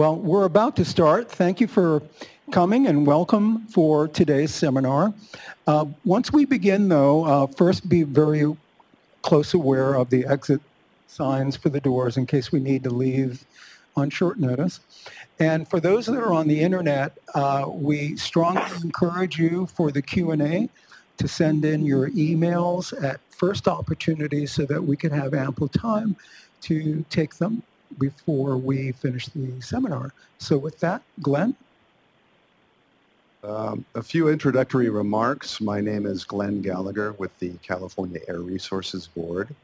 Well, we're about to start. Thank you for coming and welcome for today's seminar. Uh, once we begin, though, uh, first be very close aware of the exit signs for the doors in case we need to leave on short notice. And for those that are on the internet, uh, we strongly encourage you for the Q&A to send in your emails at first opportunity so that we can have ample time to take them before we finish the seminar. So with that, Glenn? Um, a few introductory remarks. My name is Glenn Gallagher with the California Air Resources Board.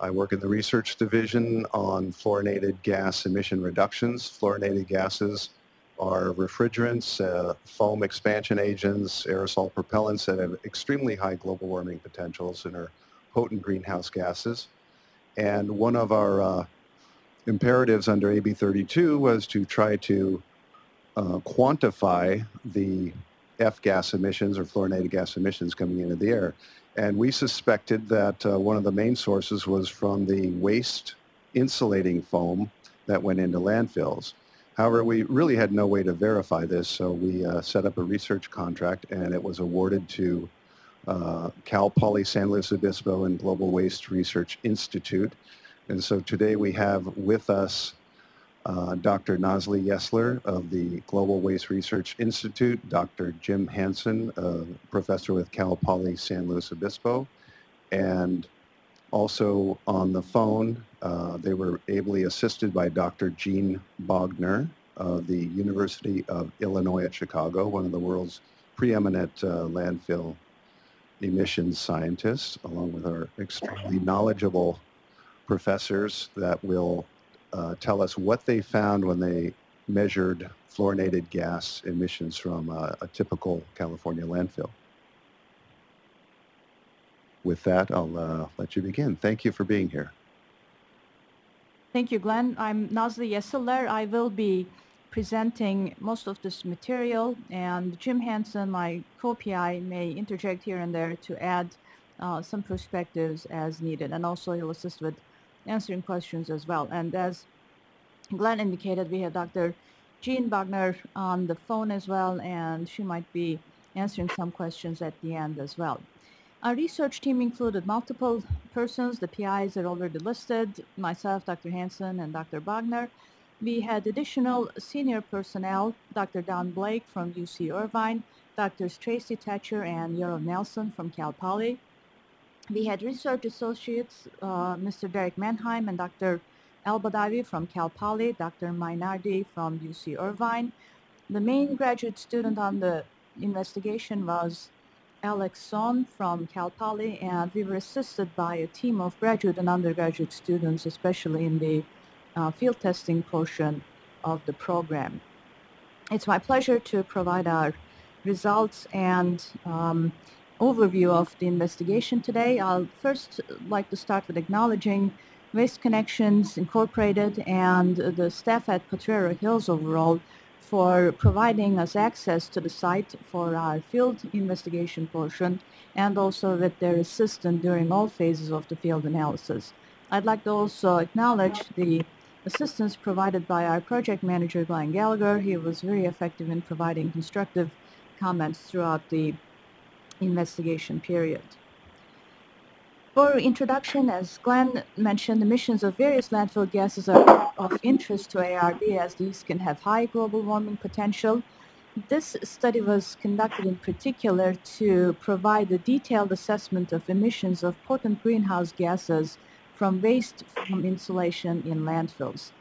I work in the research division on fluorinated gas emission reductions. Fluorinated gases are refrigerants, uh, foam expansion agents, aerosol propellants that have extremely high global warming potentials and are potent greenhouse gases. And one of our uh, imperatives under AB 32 was to try to uh, quantify the F-gas emissions or fluorinated gas emissions coming into the air. And we suspected that uh, one of the main sources was from the waste insulating foam that went into landfills. However, we really had no way to verify this, so we uh, set up a research contract and it was awarded to uh, Cal Poly San Luis Obispo and Global Waste Research Institute. And so today we have with us uh, Dr. Nazli Yesiller of the Global Waste Research Institute, Dr. Jim Hanson, uh, professor with Cal Poly San Luis Obispo, and also on the phone, uh, they were ably assisted by Dr. Jean Bogner of the University of Illinois at Chicago, one of the world's preeminent uh, landfill emissions scientists, along with our extremely knowledgeable professors that will uh, tell us what they found when they measured fluorinated gas emissions from uh, a typical California landfill. With that, I'll uh, let you begin. Thank you for being here. Thank you, Glenn. I'm Nazli Yesiller. I will be presenting most of this material, and Jim Hanson, my co-PI, may interject here and there to add uh, some perspectives as needed, and also he'll assist with answering questions as well. And as Glenn indicated, we have Dr. Jean Bogner on the phone as well, and she might be answering some questions at the end as well. Our research team included multiple persons. The PIs are already listed, myself, Dr. Hanson, and Dr. Bogner. We had additional senior personnel, Dr. Don Blake from UC Irvine, Drs. Tracy Thatcher and Yarrow Nelson from Cal Poly, we had research associates, uh, Mr. Derek Manheim and Dr. El Badawi from Cal Poly, Dr. Mainardi from UC Irvine. The main graduate student on the investigation was Alex Son from Cal Poly, and we were assisted by a team of graduate and undergraduate students, especially in the uh, field testing portion of the program. It's my pleasure to provide our results and um, overview of the investigation today. I'll first like to start with acknowledging Waste Connections Incorporated and the staff at Potrero Hills overall for providing us access to the site for our field investigation portion and also with their assistance during all phases of the field analysis. I'd like to also acknowledge the assistance provided by our project manager, Glenn Gallagher. He was very effective in providing constructive comments throughout the investigation period. For introduction, as Glenn mentioned, emissions of various landfill gases are of interest to ARB as these can have high global warming potential. This study was conducted in particular to provide a detailed assessment of emissions of potent greenhouse gases from waste from insulation in landfills.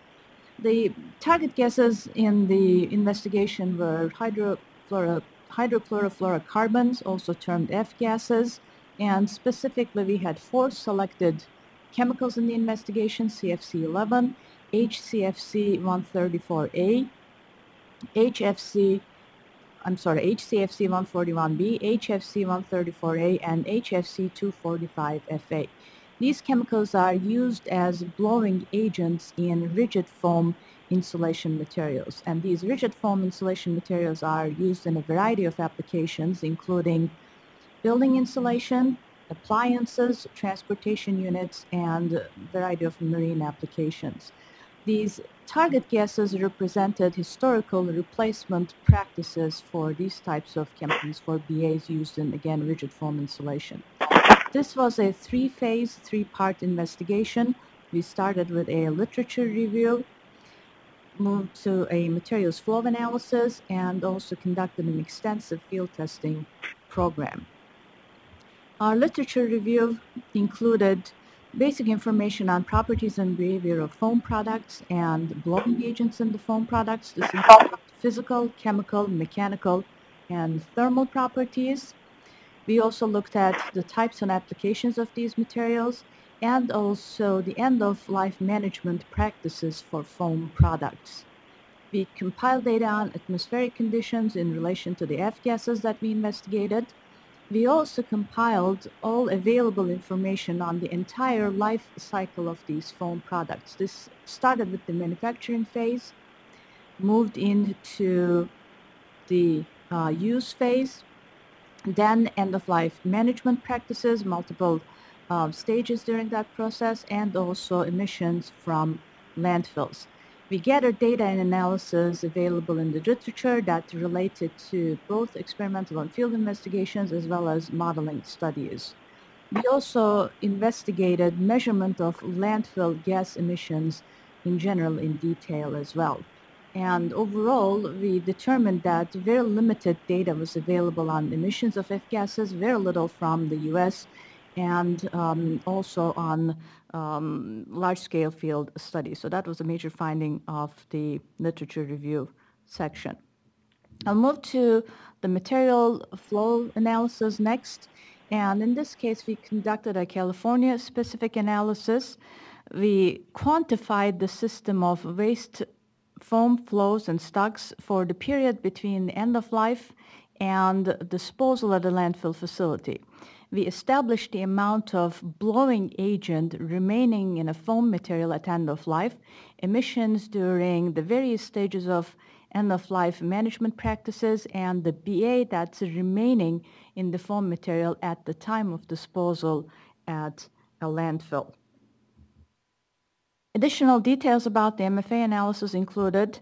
The target gases in the investigation were hydrofluoro hydrochlorofluorocarbons, also termed F-gases, and specifically we had four selected chemicals in the investigation, CFC-11, HCFC-134A, HFC, I'm sorry, HCFC-141B, HFC-134A, and HFC-245FA. These chemicals are used as blowing agents in rigid foam insulation materials. And these rigid foam insulation materials are used in a variety of applications, including building insulation, appliances, transportation units, and a variety of marine applications. These target gases represented historical replacement practices for these types of chemicals for BAs used in, again, rigid foam insulation. This was a three-phase, three-part investigation. We started with a literature review, moved to a materials flow analysis, and also conducted an extensive field testing program. Our literature review included basic information on properties and behavior of foam products and blowing agents in the foam products. This includes physical, chemical, mechanical, and thermal properties. We also looked at the types and applications of these materials and also the end-of-life management practices for foam products. We compiled data on atmospheric conditions in relation to the F-gases that we investigated, we also compiled all available information on the entire life cycle of these foam products. This started with the manufacturing phase, moved into the uh, use phase, then end-of-life management practices, multiple uh, stages during that process, and also emissions from landfills. We gathered data and analysis available in the literature that related to both experimental and field investigations as well as modeling studies. We also investigated measurement of landfill gas emissions in general in detail as well. And overall, we determined that very limited data was available on emissions of F-gases, very little from the U.S., and um, also on um, large-scale field studies. So that was a major finding of the literature review section. I'll move to the material flow analysis next. And in this case, we conducted a California-specific analysis. We quantified the system of waste foam flows and stocks for the period between end of life and disposal at the landfill facility we established the amount of blowing agent remaining in a foam material at end of life, emissions during the various stages of end of life management practices, and the BA that's remaining in the foam material at the time of disposal at a landfill. Additional details about the MFA analysis included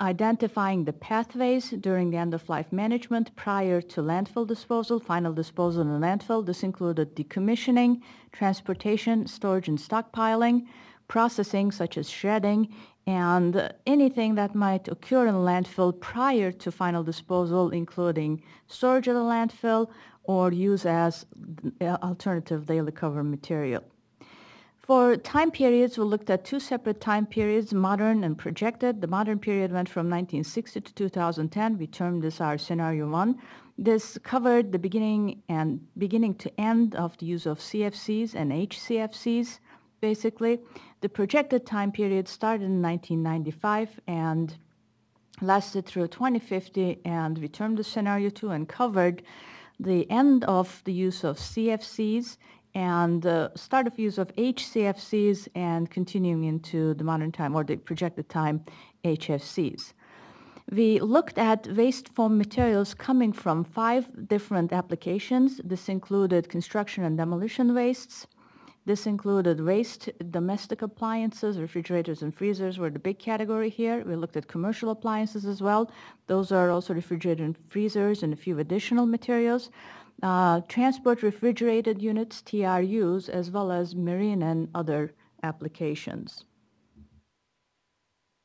identifying the pathways during the end-of-life management prior to landfill disposal, final disposal in landfill. This included decommissioning, transportation, storage and stockpiling, processing such as shredding, and anything that might occur in a landfill prior to final disposal, including storage at the landfill or use as alternative daily cover material. For time periods, we looked at two separate time periods, modern and projected. The modern period went from 1960 to 2010. We termed this our scenario one. This covered the beginning and beginning to end of the use of CFCs and HCFCs, basically. The projected time period started in 1995 and lasted through 2050, and we termed the scenario two and covered the end of the use of CFCs and the start of use of HCFCs and continuing into the modern time or the projected time HFCs. We looked at waste foam materials coming from five different applications. This included construction and demolition wastes. This included waste, domestic appliances, refrigerators and freezers were the big category here. We looked at commercial appliances as well. Those are also refrigerators and freezers and a few additional materials uh, transport refrigerated units, TRUs, as well as marine and other applications.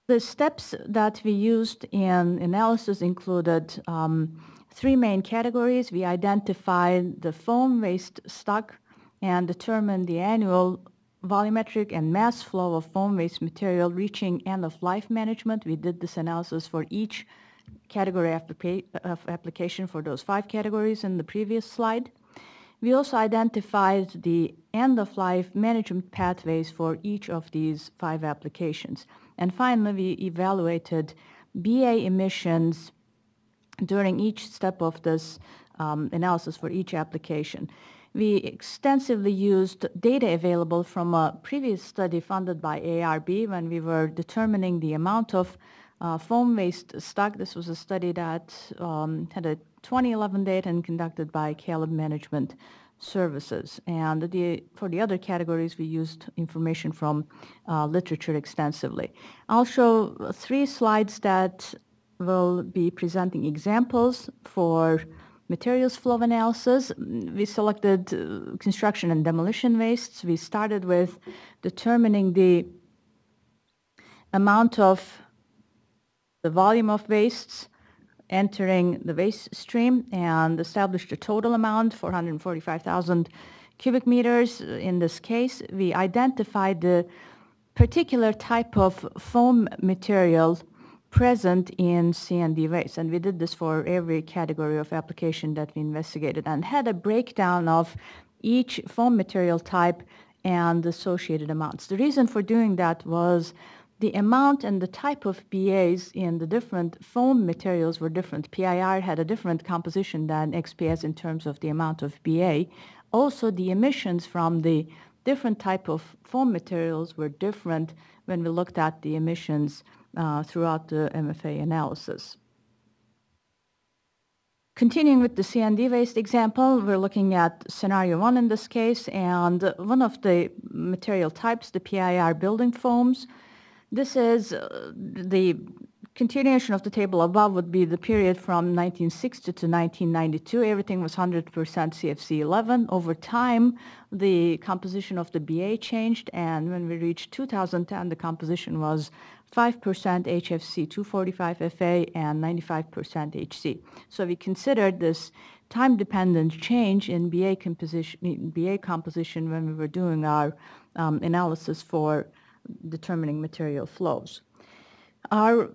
The steps that we used in analysis included um, three main categories. We identified the foam waste stock and determined the annual volumetric and mass flow of foam waste material reaching end-of-life management. We did this analysis for each category of application for those five categories in the previous slide. We also identified the end-of-life management pathways for each of these five applications. And finally, we evaluated BA emissions during each step of this um, analysis for each application. We extensively used data available from a previous study funded by ARB when we were determining the amount of uh, foam waste stock. This was a study that um, had a 2011 data and conducted by Caleb Management services. And the, for the other categories, we used information from uh, literature extensively. I'll show three slides that will be presenting examples for materials flow analysis. We selected uh, construction and demolition wastes. We started with determining the amount of the volume of wastes entering the waste stream and established a total amount, 445,000 cubic meters. In this case, we identified the particular type of foam material present in C&D waste. And we did this for every category of application that we investigated and had a breakdown of each foam material type and associated amounts. The reason for doing that was the amount and the type of BAs in the different foam materials were different. PIR had a different composition than XPS in terms of the amount of BA. Also, the emissions from the different type of foam materials were different when we looked at the emissions uh, throughout the MFA analysis. Continuing with the C&D waste example, we're looking at scenario one in this case, and one of the material types, the PIR building foams, this is uh, the continuation of the table above would be the period from 1960 to 1992. Everything was 100% CFC 11. Over time, the composition of the BA changed, and when we reached 2010, the composition was 5% HFC 245 FA and 95% HC. So we considered this time-dependent change in BA composition, BA composition when we were doing our um, analysis for determining material flows. Our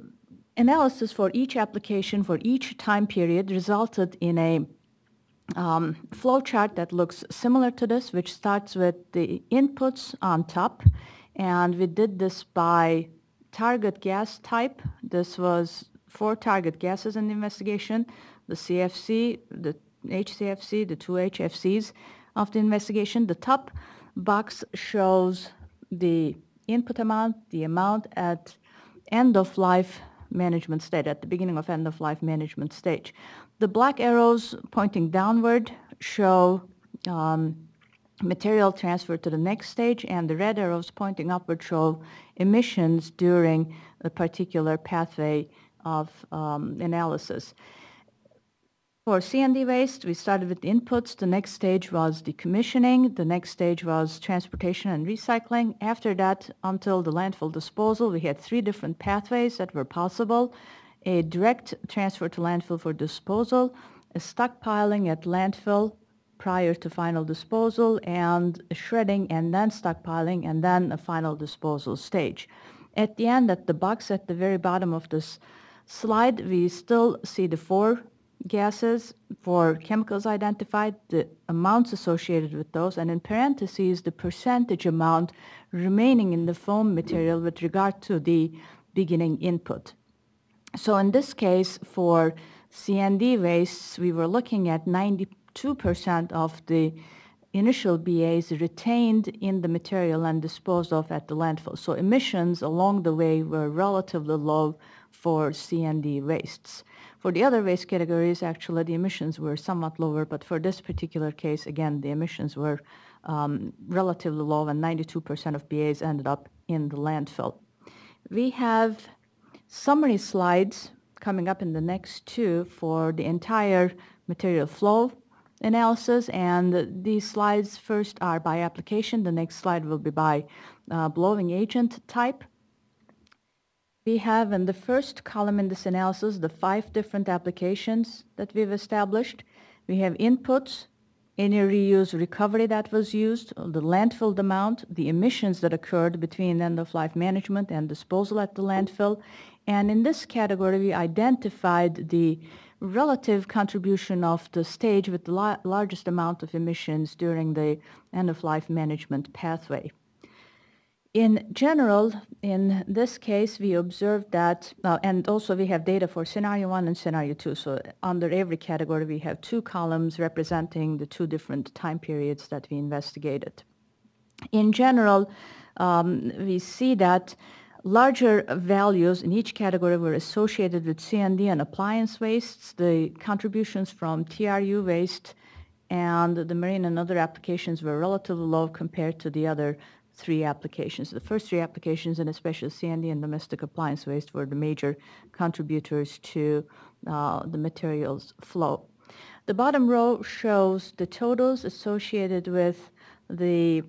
analysis for each application for each time period resulted in a um, flow chart that looks similar to this, which starts with the inputs on top. And we did this by target gas type. This was four target gases in the investigation, the CFC, the HCFC, the two HFCs of the investigation. The top box shows the input amount, the amount at end of life management state, at the beginning of end of life management stage. The black arrows pointing downward show um, material transfer to the next stage and the red arrows pointing upward show emissions during a particular pathway of um, analysis. For C&D waste, we started with inputs. The next stage was decommissioning. The next stage was transportation and recycling. After that, until the landfill disposal, we had three different pathways that were possible. A direct transfer to landfill for disposal, a stockpiling at landfill prior to final disposal, and shredding and then stockpiling and then a final disposal stage. At the end, at the box at the very bottom of this slide, we still see the four gases for chemicals identified, the amounts associated with those, and in parentheses, the percentage amount remaining in the foam material with regard to the beginning input. So in this case, for C&D wastes, we were looking at 92% of the initial BAs retained in the material and disposed of at the landfill. So emissions along the way were relatively low for C&D wastes. For the other waste categories, actually, the emissions were somewhat lower, but for this particular case, again, the emissions were um, relatively low, and 92% of BAs ended up in the landfill. We have summary slides coming up in the next two for the entire material flow analysis, and these slides first are by application. The next slide will be by uh, blowing agent type. We have in the first column in this analysis the five different applications that we've established. We have inputs, any reuse recovery that was used, the landfill amount, the emissions that occurred between end-of-life management and disposal at the landfill. And in this category, we identified the relative contribution of the stage with the la largest amount of emissions during the end-of-life management pathway. In general, in this case, we observed that, uh, and also we have data for scenario one and scenario two. So under every category, we have two columns representing the two different time periods that we investigated. In general, um, we see that larger values in each category were associated with C&D and appliance wastes. The contributions from TRU waste and the marine and other applications were relatively low compared to the other three applications. The first three applications, and especially CND and domestic appliance waste, were the major contributors to uh, the materials flow. The bottom row shows the totals associated with the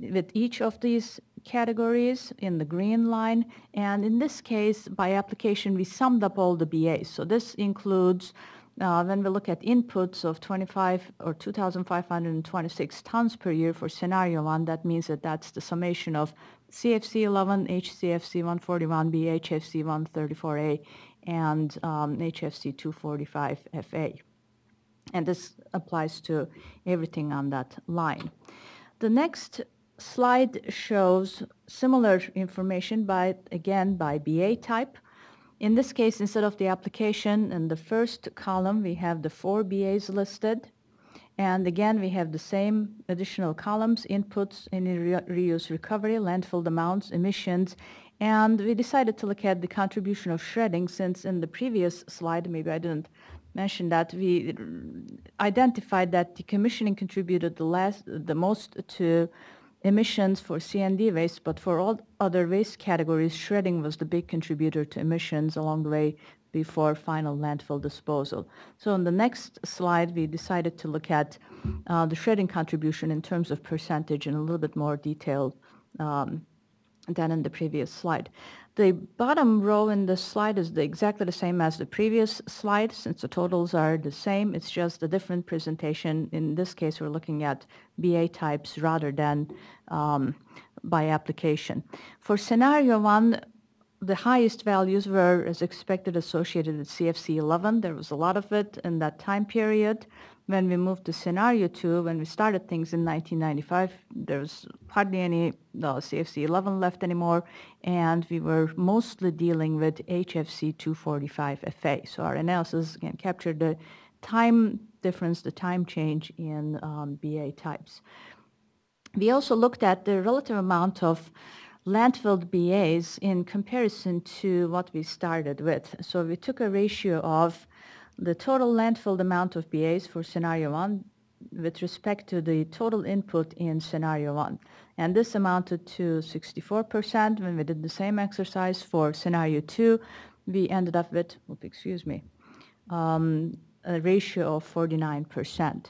with each of these categories in the green line. And in this case, by application, we summed up all the BAs. So this includes uh, when we look at inputs of 25 or 2,526 tons per year for scenario one, that means that that's the summation of CFC 11, HCFC 141B, HFC 134A, and um, HFC 245FA. And this applies to everything on that line. The next slide shows similar information, by again by BA type. In this case, instead of the application, in the first column, we have the four BAs listed. And again, we have the same additional columns, inputs, any re reuse recovery, landfill amounts, emissions, and we decided to look at the contribution of shredding since in the previous slide, maybe I didn't mention that, we identified that decommissioning contributed the, last, the most to emissions for CND waste, but for all other waste categories, shredding was the big contributor to emissions along the way before final landfill disposal. So on the next slide, we decided to look at uh, the shredding contribution in terms of percentage in a little bit more detail um, than in the previous slide. The bottom row in this slide is the, exactly the same as the previous slide since the totals are the same. It's just a different presentation. In this case, we're looking at BA types rather than um, by application. For scenario one, the highest values were, as expected, associated with CFC 11. There was a lot of it in that time period. When we moved to scenario two, when we started things in 1995, there was hardly any CFC 11 left anymore, and we were mostly dealing with HFC 245 FA. So our analysis again captured the time difference, the time change in um, BA types. We also looked at the relative amount of landfilled BAs in comparison to what we started with. So we took a ratio of the total landfilled amount of BAs for scenario one with respect to the total input in scenario one. And this amounted to 64% when we did the same exercise for scenario two. We ended up with, oops, excuse me, um, a ratio of 49%.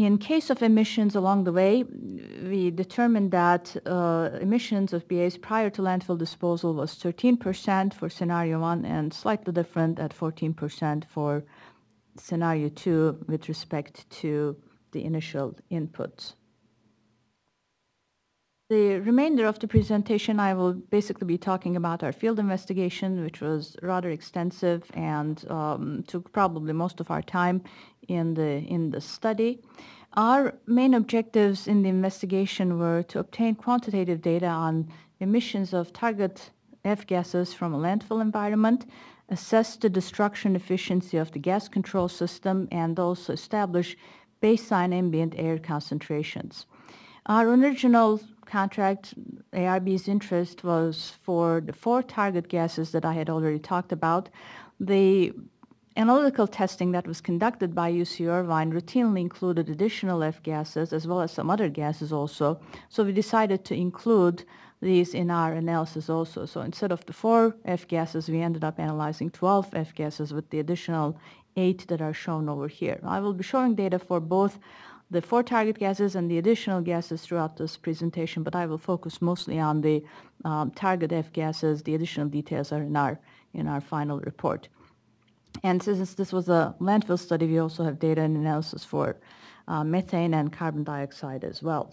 In case of emissions along the way, we determined that uh, emissions of BAs prior to landfill disposal was 13% for scenario one and slightly different at 14% for scenario two with respect to the initial inputs. The remainder of the presentation, I will basically be talking about our field investigation, which was rather extensive and um, took probably most of our time in the, in the study. Our main objectives in the investigation were to obtain quantitative data on emissions of target F-gases from a landfill environment, assess the destruction efficiency of the gas control system, and also establish baseline ambient air concentrations. Our original contract, ARB's interest was for the four target gases that I had already talked about. The analytical testing that was conducted by UC Irvine routinely included additional F gases as well as some other gases also. So we decided to include these in our analysis also. So instead of the four F gases, we ended up analyzing 12 F gases with the additional eight that are shown over here. I will be showing data for both the four target gases and the additional gases throughout this presentation, but I will focus mostly on the um, target F gases. The additional details are in our, in our final report. And since this was a landfill study, we also have data and analysis for uh, methane and carbon dioxide as well.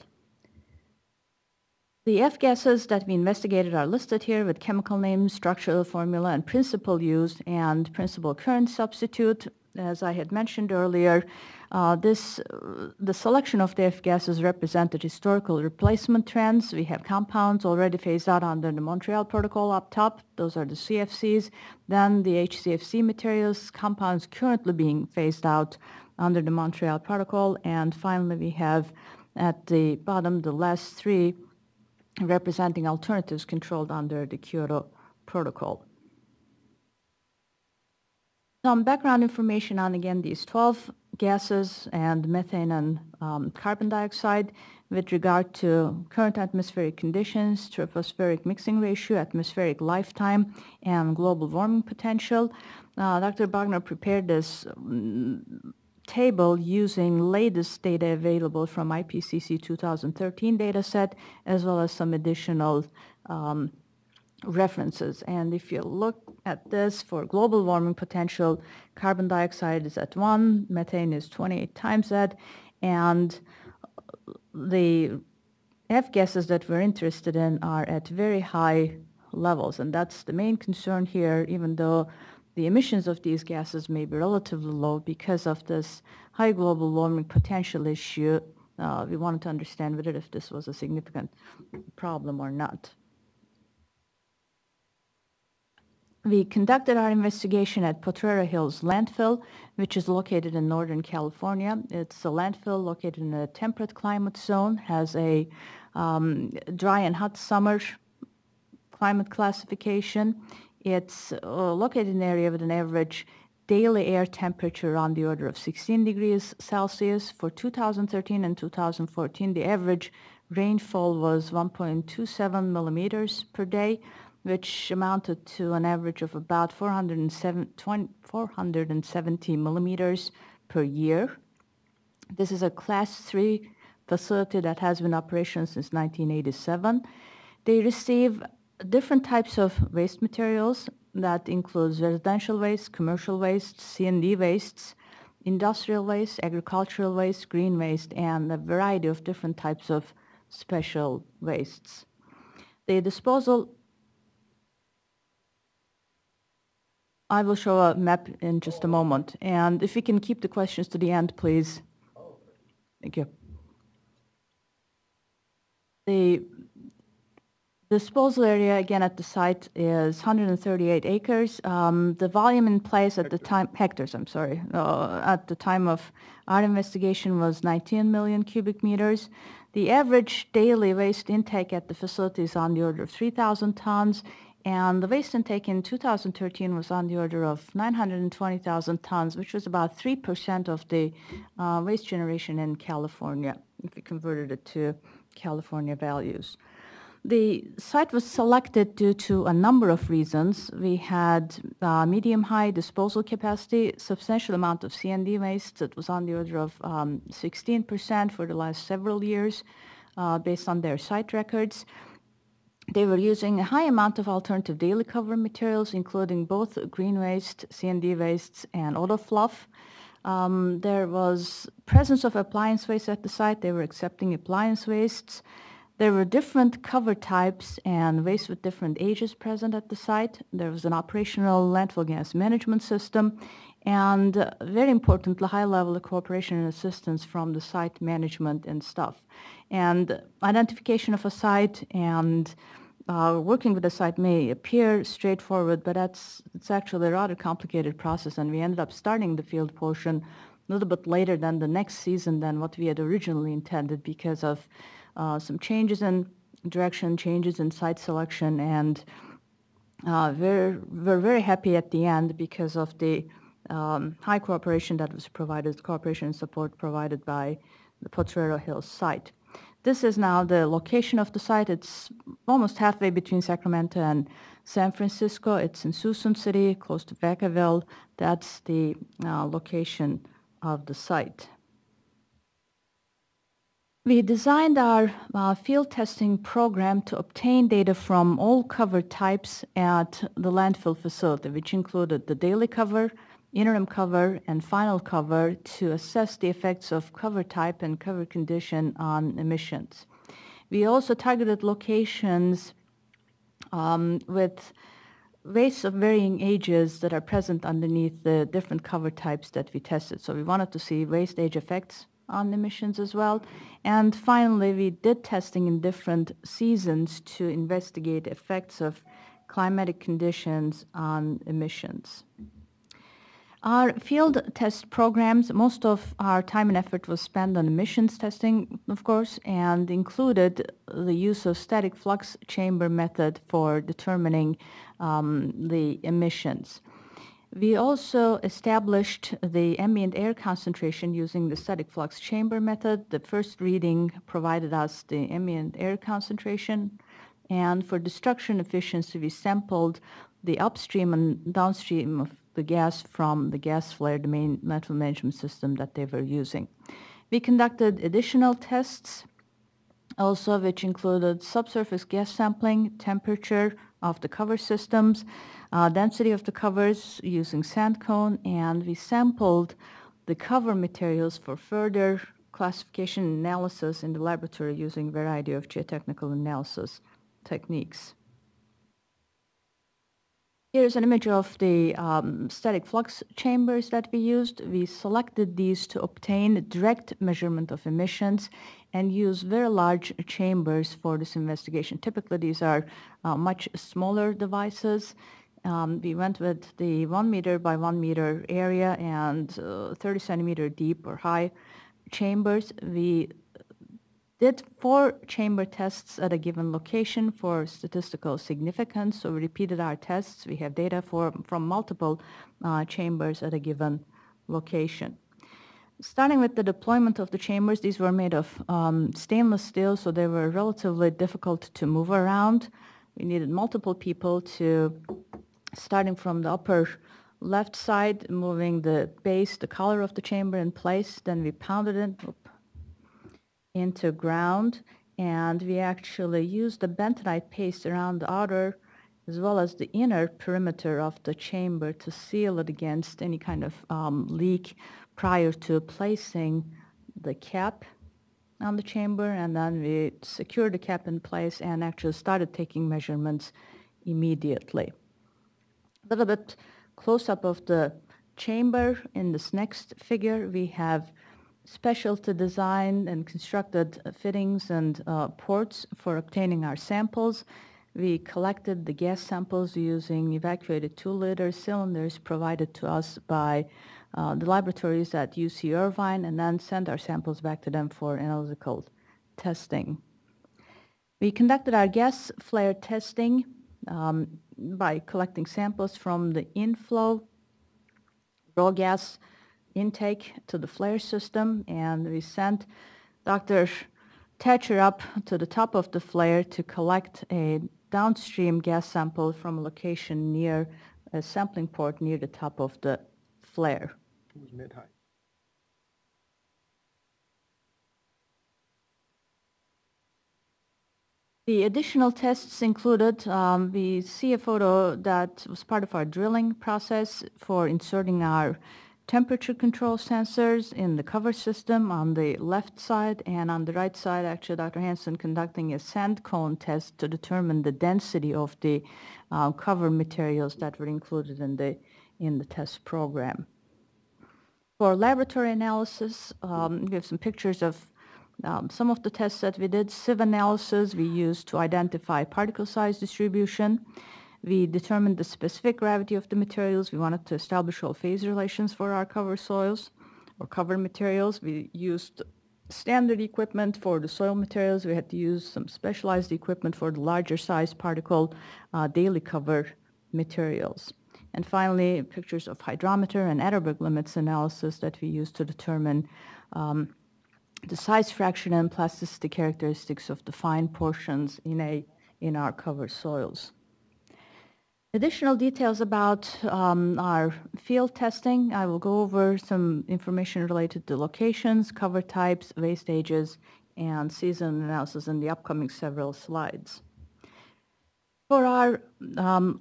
The F gases that we investigated are listed here with chemical names, structural formula, and principal use and principal current substitute as I had mentioned earlier, uh, this, uh, the selection of the F-gases represented historical replacement trends. We have compounds already phased out under the Montreal Protocol up top. Those are the CFCs. Then the HCFC materials, compounds currently being phased out under the Montreal Protocol. And finally, we have at the bottom the last three representing alternatives controlled under the Kyoto Protocol. Some background information on, again, these 12 gases and methane and um, carbon dioxide with regard to current atmospheric conditions, tropospheric mixing ratio, atmospheric lifetime, and global warming potential. Uh, Dr. Bogner prepared this um, table using latest data available from IPCC 2013 dataset, as well as some additional um, references. And if you look at this for global warming potential, carbon dioxide is at 1, methane is 28 times that, and the F gases that we're interested in are at very high levels, and that's the main concern here, even though the emissions of these gases may be relatively low because of this high global warming potential issue. Uh, we wanted to understand whether if this was a significant problem or not. We conducted our investigation at Potrero Hills landfill, which is located in Northern California. It's a landfill located in a temperate climate zone, has a um, dry and hot summer climate classification. It's uh, located in an area with an average daily air temperature on the order of 16 degrees Celsius. For 2013 and 2014, the average rainfall was 1.27 millimeters per day which amounted to an average of about 470 millimeters per year. This is a class 3 facility that has been operational since 1987. They receive different types of waste materials that includes residential waste, commercial waste, C&D wastes, industrial waste, agricultural waste, green waste, and a variety of different types of special wastes. The disposal I will show a map in just a moment. And if we can keep the questions to the end, please. Thank you. The disposal area, again, at the site is 138 acres. Um, the volume in place at the time, hectares, I'm sorry, uh, at the time of our investigation was 19 million cubic meters. The average daily waste intake at the facility is on the order of 3,000 tons, and the waste intake in 2013 was on the order of 920,000 tons, which was about 3% of the uh, waste generation in California, if we converted it to California values. The site was selected due to a number of reasons. We had uh, medium-high disposal capacity, substantial amount of C&D waste that was on the order of 16% um, for the last several years, uh, based on their site records. They were using a high amount of alternative daily cover materials, including both green waste, C&D wastes, and auto fluff. Um, there was presence of appliance waste at the site. They were accepting appliance wastes. There were different cover types and waste with different ages present at the site. There was an operational landfill gas management system and uh, very importantly, high level of cooperation and assistance from the site management and staff. And identification of a site and uh, working with a site may appear straightforward, but that's it's actually a rather complicated process, and we ended up starting the field portion a little bit later than the next season than what we had originally intended because of uh, some changes in direction, changes in site selection, and uh, we're, we're very happy at the end because of the um, high cooperation that was provided, cooperation and support provided by the Potrero Hills site. This is now the location of the site. It's almost halfway between Sacramento and San Francisco. It's in Suisun City, close to Vacaville. That's the uh, location of the site. We designed our uh, field testing program to obtain data from all cover types at the landfill facility, which included the daily cover, interim cover and final cover to assess the effects of cover type and cover condition on emissions. We also targeted locations um, with wastes of varying ages that are present underneath the different cover types that we tested. So we wanted to see waste age effects on emissions as well. And finally, we did testing in different seasons to investigate effects of climatic conditions on emissions. Our field test programs, most of our time and effort was spent on emissions testing, of course, and included the use of static flux chamber method for determining um, the emissions. We also established the ambient air concentration using the static flux chamber method. The first reading provided us the ambient air concentration. And for destruction efficiency, we sampled the upstream and downstream of the gas from the gas flare, the main metal management system that they were using. We conducted additional tests also which included subsurface gas sampling, temperature of the cover systems, uh, density of the covers using sand cone, and we sampled the cover materials for further classification analysis in the laboratory using a variety of geotechnical analysis techniques. Here's an image of the um, static flux chambers that we used. We selected these to obtain direct measurement of emissions and use very large chambers for this investigation. Typically, these are uh, much smaller devices. Um, we went with the one meter by one meter area and uh, 30 centimeter deep or high chambers. We did four chamber tests at a given location for statistical significance. So we repeated our tests. We have data for, from multiple uh, chambers at a given location. Starting with the deployment of the chambers, these were made of um, stainless steel, so they were relatively difficult to move around. We needed multiple people to, starting from the upper left side, moving the base, the collar of the chamber in place. Then we pounded it into ground, and we actually used the bentonite paste around the outer as well as the inner perimeter of the chamber to seal it against any kind of um, leak prior to placing the cap on the chamber and then we secured the cap in place and actually started taking measurements immediately. A little bit close-up of the chamber in this next figure we have specialty designed and constructed fittings and uh, ports for obtaining our samples. We collected the gas samples using evacuated two-liter cylinders provided to us by uh, the laboratories at UC Irvine and then sent our samples back to them for analytical testing. We conducted our gas flare testing um, by collecting samples from the inflow raw gas intake to the flare system and we sent Dr. Thatcher up to the top of the flare to collect a downstream gas sample from a location near a sampling port near the top of the flare. It was mid-height. The additional tests included, um, we see a photo that was part of our drilling process for inserting our temperature control sensors in the cover system on the left side and on the right side actually Dr. Hanson conducting a sand cone test to determine the density of the uh, cover materials that were included in the in the test program. For laboratory analysis, um, we have some pictures of um, some of the tests that we did. Sieve analysis we used to identify particle size distribution. We determined the specific gravity of the materials. We wanted to establish all phase relations for our cover soils or cover materials. We used standard equipment for the soil materials. We had to use some specialized equipment for the larger size particle uh, daily cover materials. And finally, pictures of hydrometer and Atterberg limits analysis that we used to determine um, the size fraction and plasticity characteristics of the fine portions in, a, in our cover soils. Additional details about um, our field testing. I will go over some information related to locations, cover types, waste ages, and season analysis in the upcoming several slides. For our um,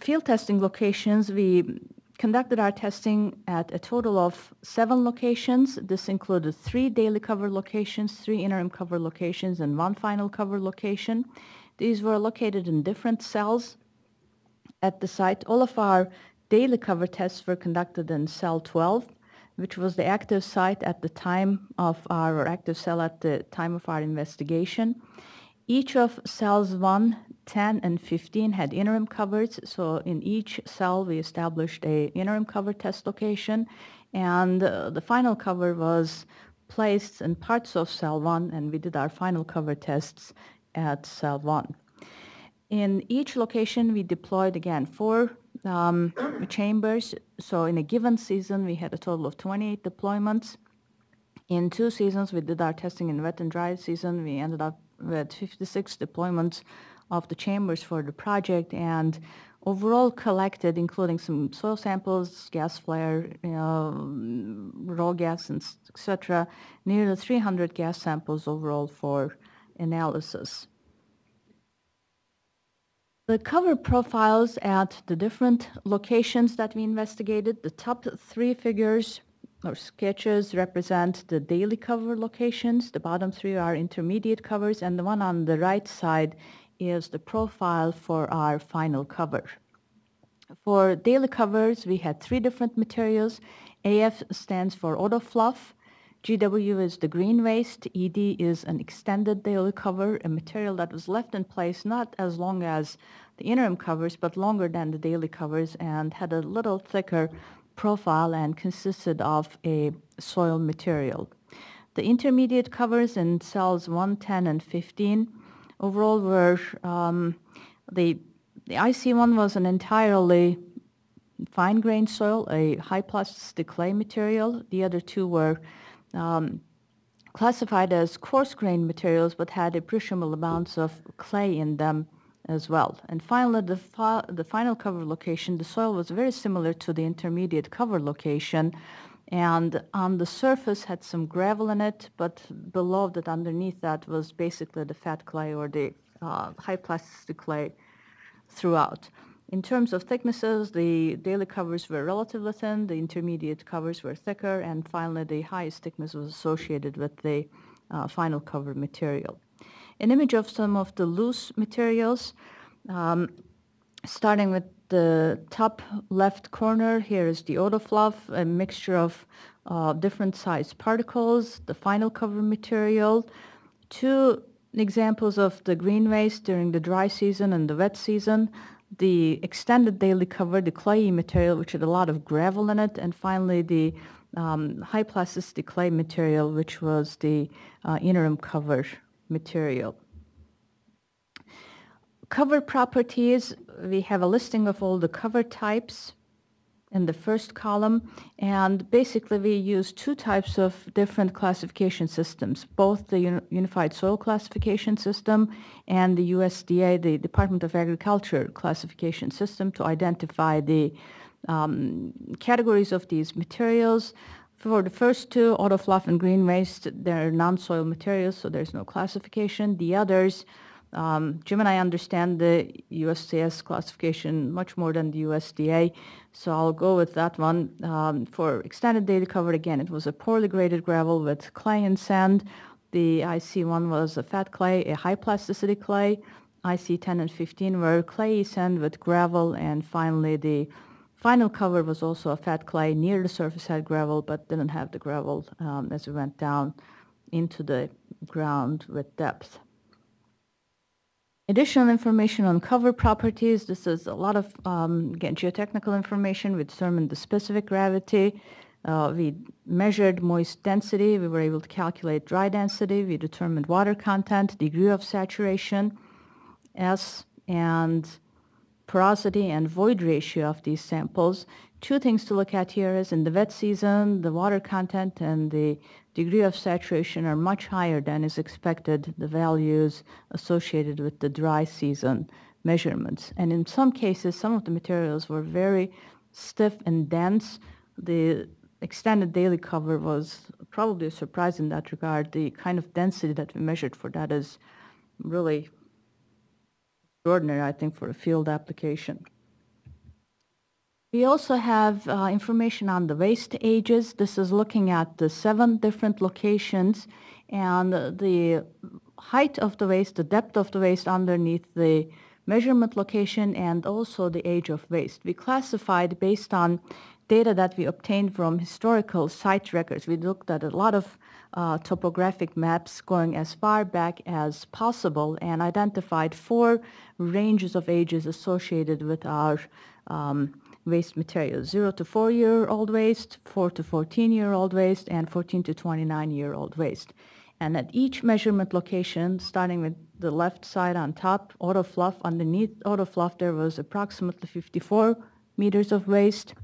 field testing locations, we conducted our testing at a total of seven locations. This included three daily cover locations, three interim cover locations, and one final cover location. These were located in different cells at the site. All of our daily cover tests were conducted in cell 12, which was the active site at the time of our, active cell at the time of our investigation. Each of cells 1, 10, and 15 had interim covers. So in each cell, we established a interim cover test location. And uh, the final cover was placed in parts of cell 1, and we did our final cover tests at cell 1. In each location, we deployed, again, four um, chambers. So in a given season, we had a total of 28 deployments. In two seasons, we did our testing in wet and dry season. We ended up with 56 deployments of the chambers for the project and overall collected, including some soil samples, gas flare, you know, raw gas, and etc., nearly 300 gas samples overall for analysis. The cover profiles at the different locations that we investigated, the top three figures or sketches represent the daily cover locations. The bottom three are intermediate covers, and the one on the right side is the profile for our final cover. For daily covers, we had three different materials. AF stands for auto fluff. GW is the green waste. ED is an extended daily cover, a material that was left in place not as long as the interim covers, but longer than the daily covers and had a little thicker profile and consisted of a soil material. The intermediate covers in cells 1, 10, and 15 overall were um, the, the IC1 was an entirely fine-grained soil, a high plasticity clay material. The other two were um, classified as coarse-grained materials but had appreciable amounts of clay in them as well. And finally, the, fi the final cover location, the soil was very similar to the intermediate cover location, and on the surface had some gravel in it, but below that, underneath that, was basically the fat clay or the uh, high plasticity clay throughout. In terms of thicknesses, the daily covers were relatively thin, the intermediate covers were thicker, and finally the highest thickness was associated with the uh, final cover material an image of some of the loose materials, um, starting with the top left corner. Here is the autofluff, a mixture of uh, different sized particles, the final cover material, two examples of the green waste during the dry season and the wet season, the extended daily cover, the clayey material, which had a lot of gravel in it, and finally the um, high plasticity clay material, which was the uh, interim cover material. Cover properties, we have a listing of all the cover types in the first column and basically we use two types of different classification systems both the unified soil classification system and the USDA the Department of Agriculture classification system to identify the um, categories of these materials for the first two, autofluff and green waste, they're non-soil materials, so there's no classification. The others, um, Jim and I understand the USCS classification much more than the USDA, so I'll go with that one. Um, for extended daily cover, again, it was a poorly graded gravel with clay and sand. The IC1 was a fat clay, a high plasticity clay. IC10 and 15 were clayey sand with gravel, and finally the Final cover was also a fat clay near the surface had gravel, but didn't have the gravel um, as we went down into the ground with depth. Additional information on cover properties. This is a lot of, um, again, geotechnical information. We determined the specific gravity. Uh, we measured moist density. We were able to calculate dry density. We determined water content, degree of saturation, S, and porosity and void ratio of these samples. Two things to look at here is in the wet season, the water content and the degree of saturation are much higher than is expected, the values associated with the dry season measurements. And in some cases, some of the materials were very stiff and dense. The extended daily cover was probably a surprise in that regard. The kind of density that we measured for that is really extraordinary, I think, for a field application. We also have uh, information on the waste ages. This is looking at the seven different locations and the height of the waste, the depth of the waste underneath the measurement location and also the age of waste. We classified based on data that we obtained from historical site records. We looked at a lot of uh, topographic maps going as far back as possible and identified four ranges of ages associated with our um, waste materials, 0 to 4-year-old waste, 4 to 14-year-old waste, and 14 to 29-year-old waste. And at each measurement location, starting with the left side on top, auto fluff, underneath auto fluff there was approximately 54 meters of waste.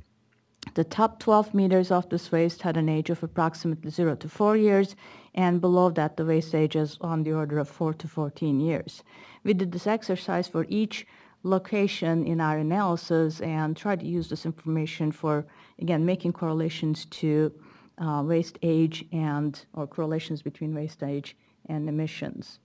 The top 12 meters of this waste had an age of approximately 0 to 4 years, and below that the waste age is on the order of 4 to 14 years. We did this exercise for each location in our analysis and tried to use this information for, again, making correlations to uh, waste age and, or correlations between waste age and emissions.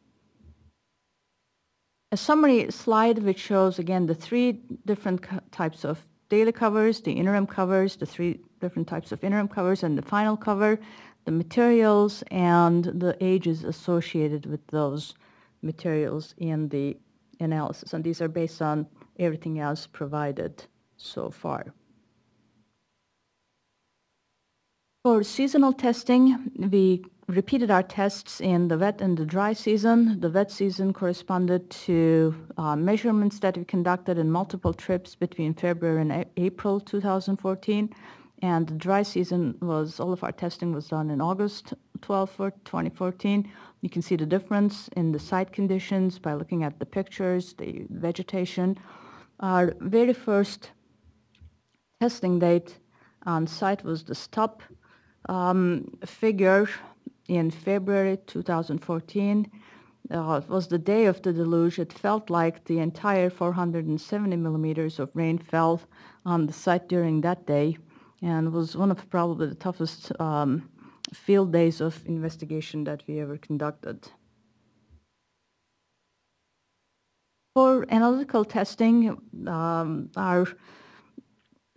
A summary slide which shows, again, the three different types of daily covers, the interim covers, the three different types of interim covers, and the final cover, the materials, and the ages associated with those materials in the analysis. And these are based on everything else provided so far. For seasonal testing, we repeated our tests in the wet and the dry season. The wet season corresponded to uh, measurements that we conducted in multiple trips between February and a April 2014. And the dry season was, all of our testing was done in August 12, 2014. You can see the difference in the site conditions by looking at the pictures, the vegetation. Our very first testing date on site was the stop um, figure in February 2014. Uh, it was the day of the deluge. It felt like the entire 470 millimeters of rain fell on the site during that day and was one of probably the toughest um, field days of investigation that we ever conducted. For analytical testing, um, our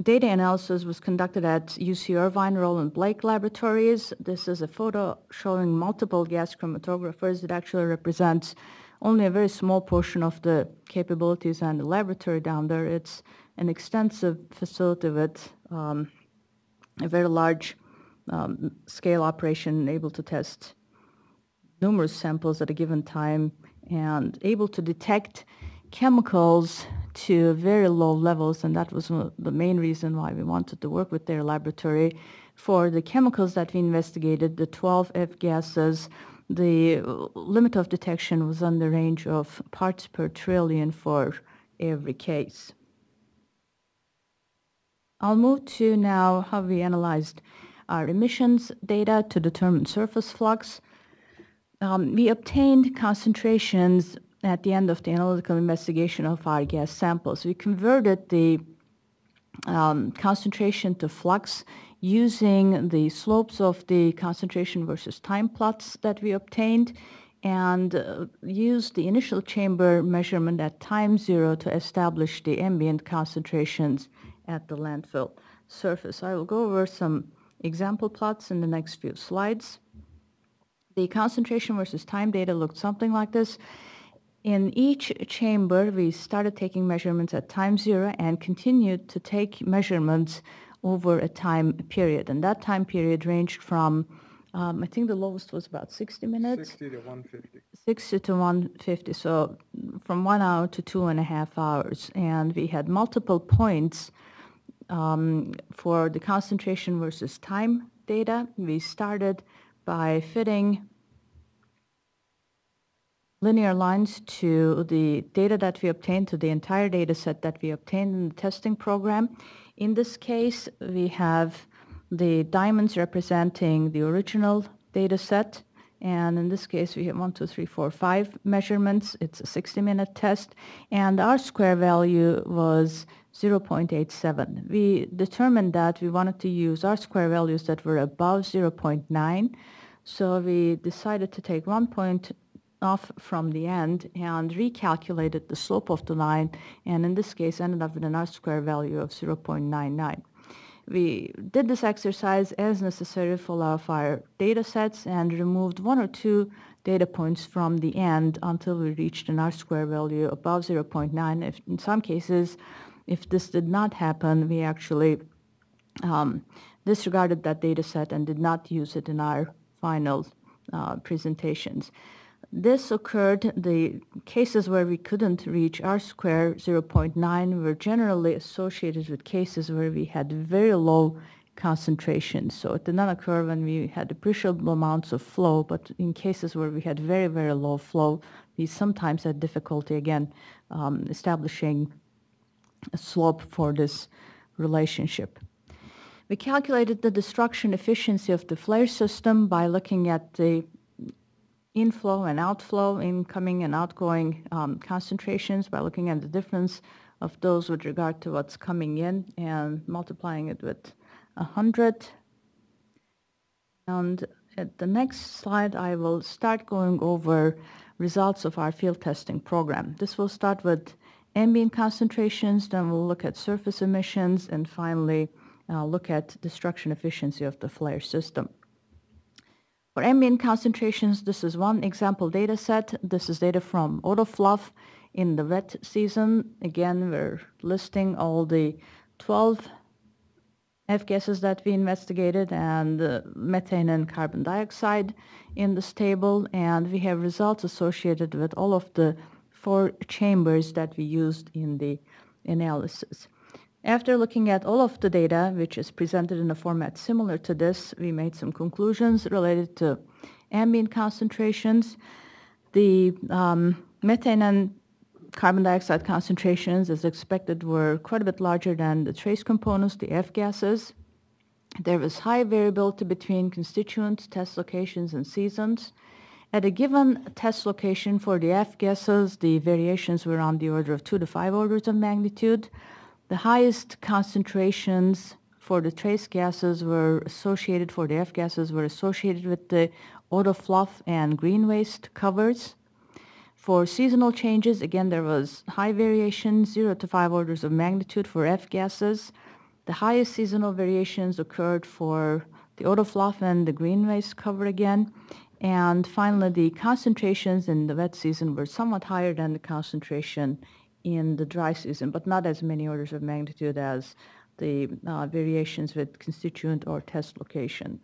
Data analysis was conducted at UC Irvine Rowland-Blake Laboratories. This is a photo showing multiple gas chromatographers. It actually represents only a very small portion of the capabilities and the laboratory down there. It's an extensive facility with um, a very large um, scale operation able to test numerous samples at a given time and able to detect chemicals to very low levels, and that was the main reason why we wanted to work with their laboratory. For the chemicals that we investigated, the 12 F gases, the limit of detection was on the range of parts per trillion for every case. I'll move to now how we analyzed our emissions data to determine surface flux. Um, we obtained concentrations at the end of the analytical investigation of our gas samples. We converted the um, concentration to flux using the slopes of the concentration versus time plots that we obtained and uh, used the initial chamber measurement at time zero to establish the ambient concentrations at the landfill surface. I will go over some example plots in the next few slides. The concentration versus time data looked something like this. In each chamber, we started taking measurements at time zero and continued to take measurements over a time period. And that time period ranged from, um, I think the lowest was about 60 minutes. 60 to 150. 60 to 150, so from one hour to two and a half hours. And we had multiple points um, for the concentration versus time data. We started by fitting linear lines to the data that we obtained, to the entire data set that we obtained in the testing program. In this case, we have the diamonds representing the original data set. And in this case, we have one, two, three, four, five measurements. It's a 60-minute test. And R-square value was 0.87. We determined that we wanted to use R-square values that were above 0.9. So we decided to take one point off from the end and recalculated the slope of the line and in this case ended up with an R-square value of 0.99. We did this exercise as necessary for our fire data sets and removed one or two data points from the end until we reached an R-square value above 0.9. If, in some cases, if this did not happen, we actually um, disregarded that data set and did not use it in our final uh, presentations. This occurred, the cases where we couldn't reach R square 0.9 were generally associated with cases where we had very low concentrations. So it did not occur when we had appreciable amounts of flow, but in cases where we had very, very low flow, we sometimes had difficulty, again, um, establishing a slope for this relationship. We calculated the destruction efficiency of the flare system by looking at the inflow and outflow, incoming and outgoing um, concentrations by looking at the difference of those with regard to what's coming in and multiplying it with 100. And at the next slide, I will start going over results of our field testing program. This will start with ambient concentrations, then we'll look at surface emissions, and finally uh, look at destruction efficiency of the flare system. For ambient concentrations, this is one example data set. This is data from Autofluff in the wet season. Again, we're listing all the 12 F-gases that we investigated and uh, methane and carbon dioxide in this table. And we have results associated with all of the four chambers that we used in the analysis. After looking at all of the data, which is presented in a format similar to this, we made some conclusions related to ambient concentrations. The um, methane and carbon dioxide concentrations, as expected, were quite a bit larger than the trace components, the F-gases. There was high variability between constituents, test locations, and seasons. At a given test location for the F-gases, the variations were on the order of two to five orders of magnitude. The highest concentrations for the trace gases were associated, for the F-gases, were associated with the autofluff and green waste covers. For seasonal changes, again, there was high variation, 0 to 5 orders of magnitude for F-gases. The highest seasonal variations occurred for the autofluff and the green waste cover again. And finally, the concentrations in the wet season were somewhat higher than the concentration in the dry season, but not as many orders of magnitude as the uh, variations with constituent or test location.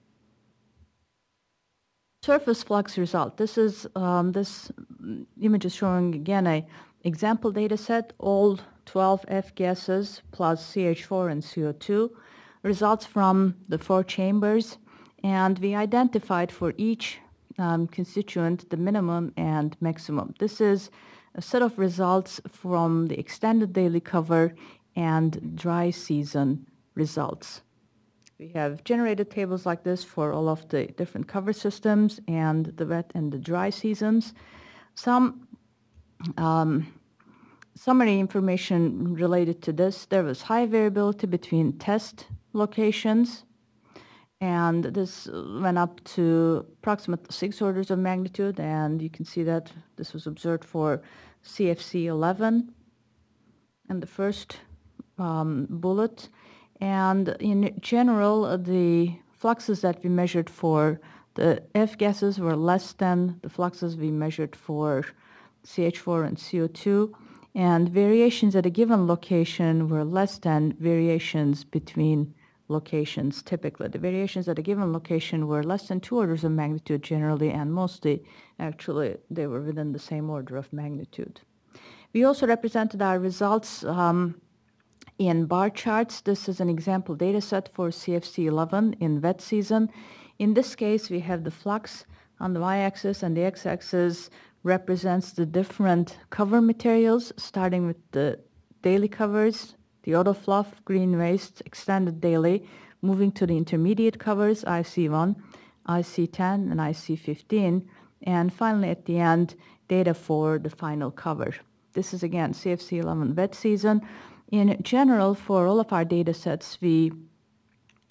Surface flux result. This is um, this image is showing again a example data set, all 12 F gases plus CH4 and CO2 results from the four chambers and we identified for each um, constituent the minimum and maximum. This is a set of results from the extended daily cover and dry season results. We have generated tables like this for all of the different cover systems and the wet and the dry seasons. Some um, summary information related to this, there was high variability between test locations and this went up to approximately six orders of magnitude and you can see that this was observed for CFC 11 and the first um, bullet. And in general, the fluxes that we measured for the F gases were less than the fluxes we measured for CH4 and CO2. And variations at a given location were less than variations between locations typically. The variations at a given location were less than two orders of magnitude generally, and mostly actually they were within the same order of magnitude. We also represented our results um, in bar charts. This is an example data set for CFC11 in wet season. In this case, we have the flux on the y-axis and the x-axis represents the different cover materials, starting with the daily covers, the autofluff, green waste, extended daily, moving to the intermediate covers, IC1, IC10, and IC15, and finally at the end, data for the final cover. This is again CFC11 wet season. In general, for all of our data sets, we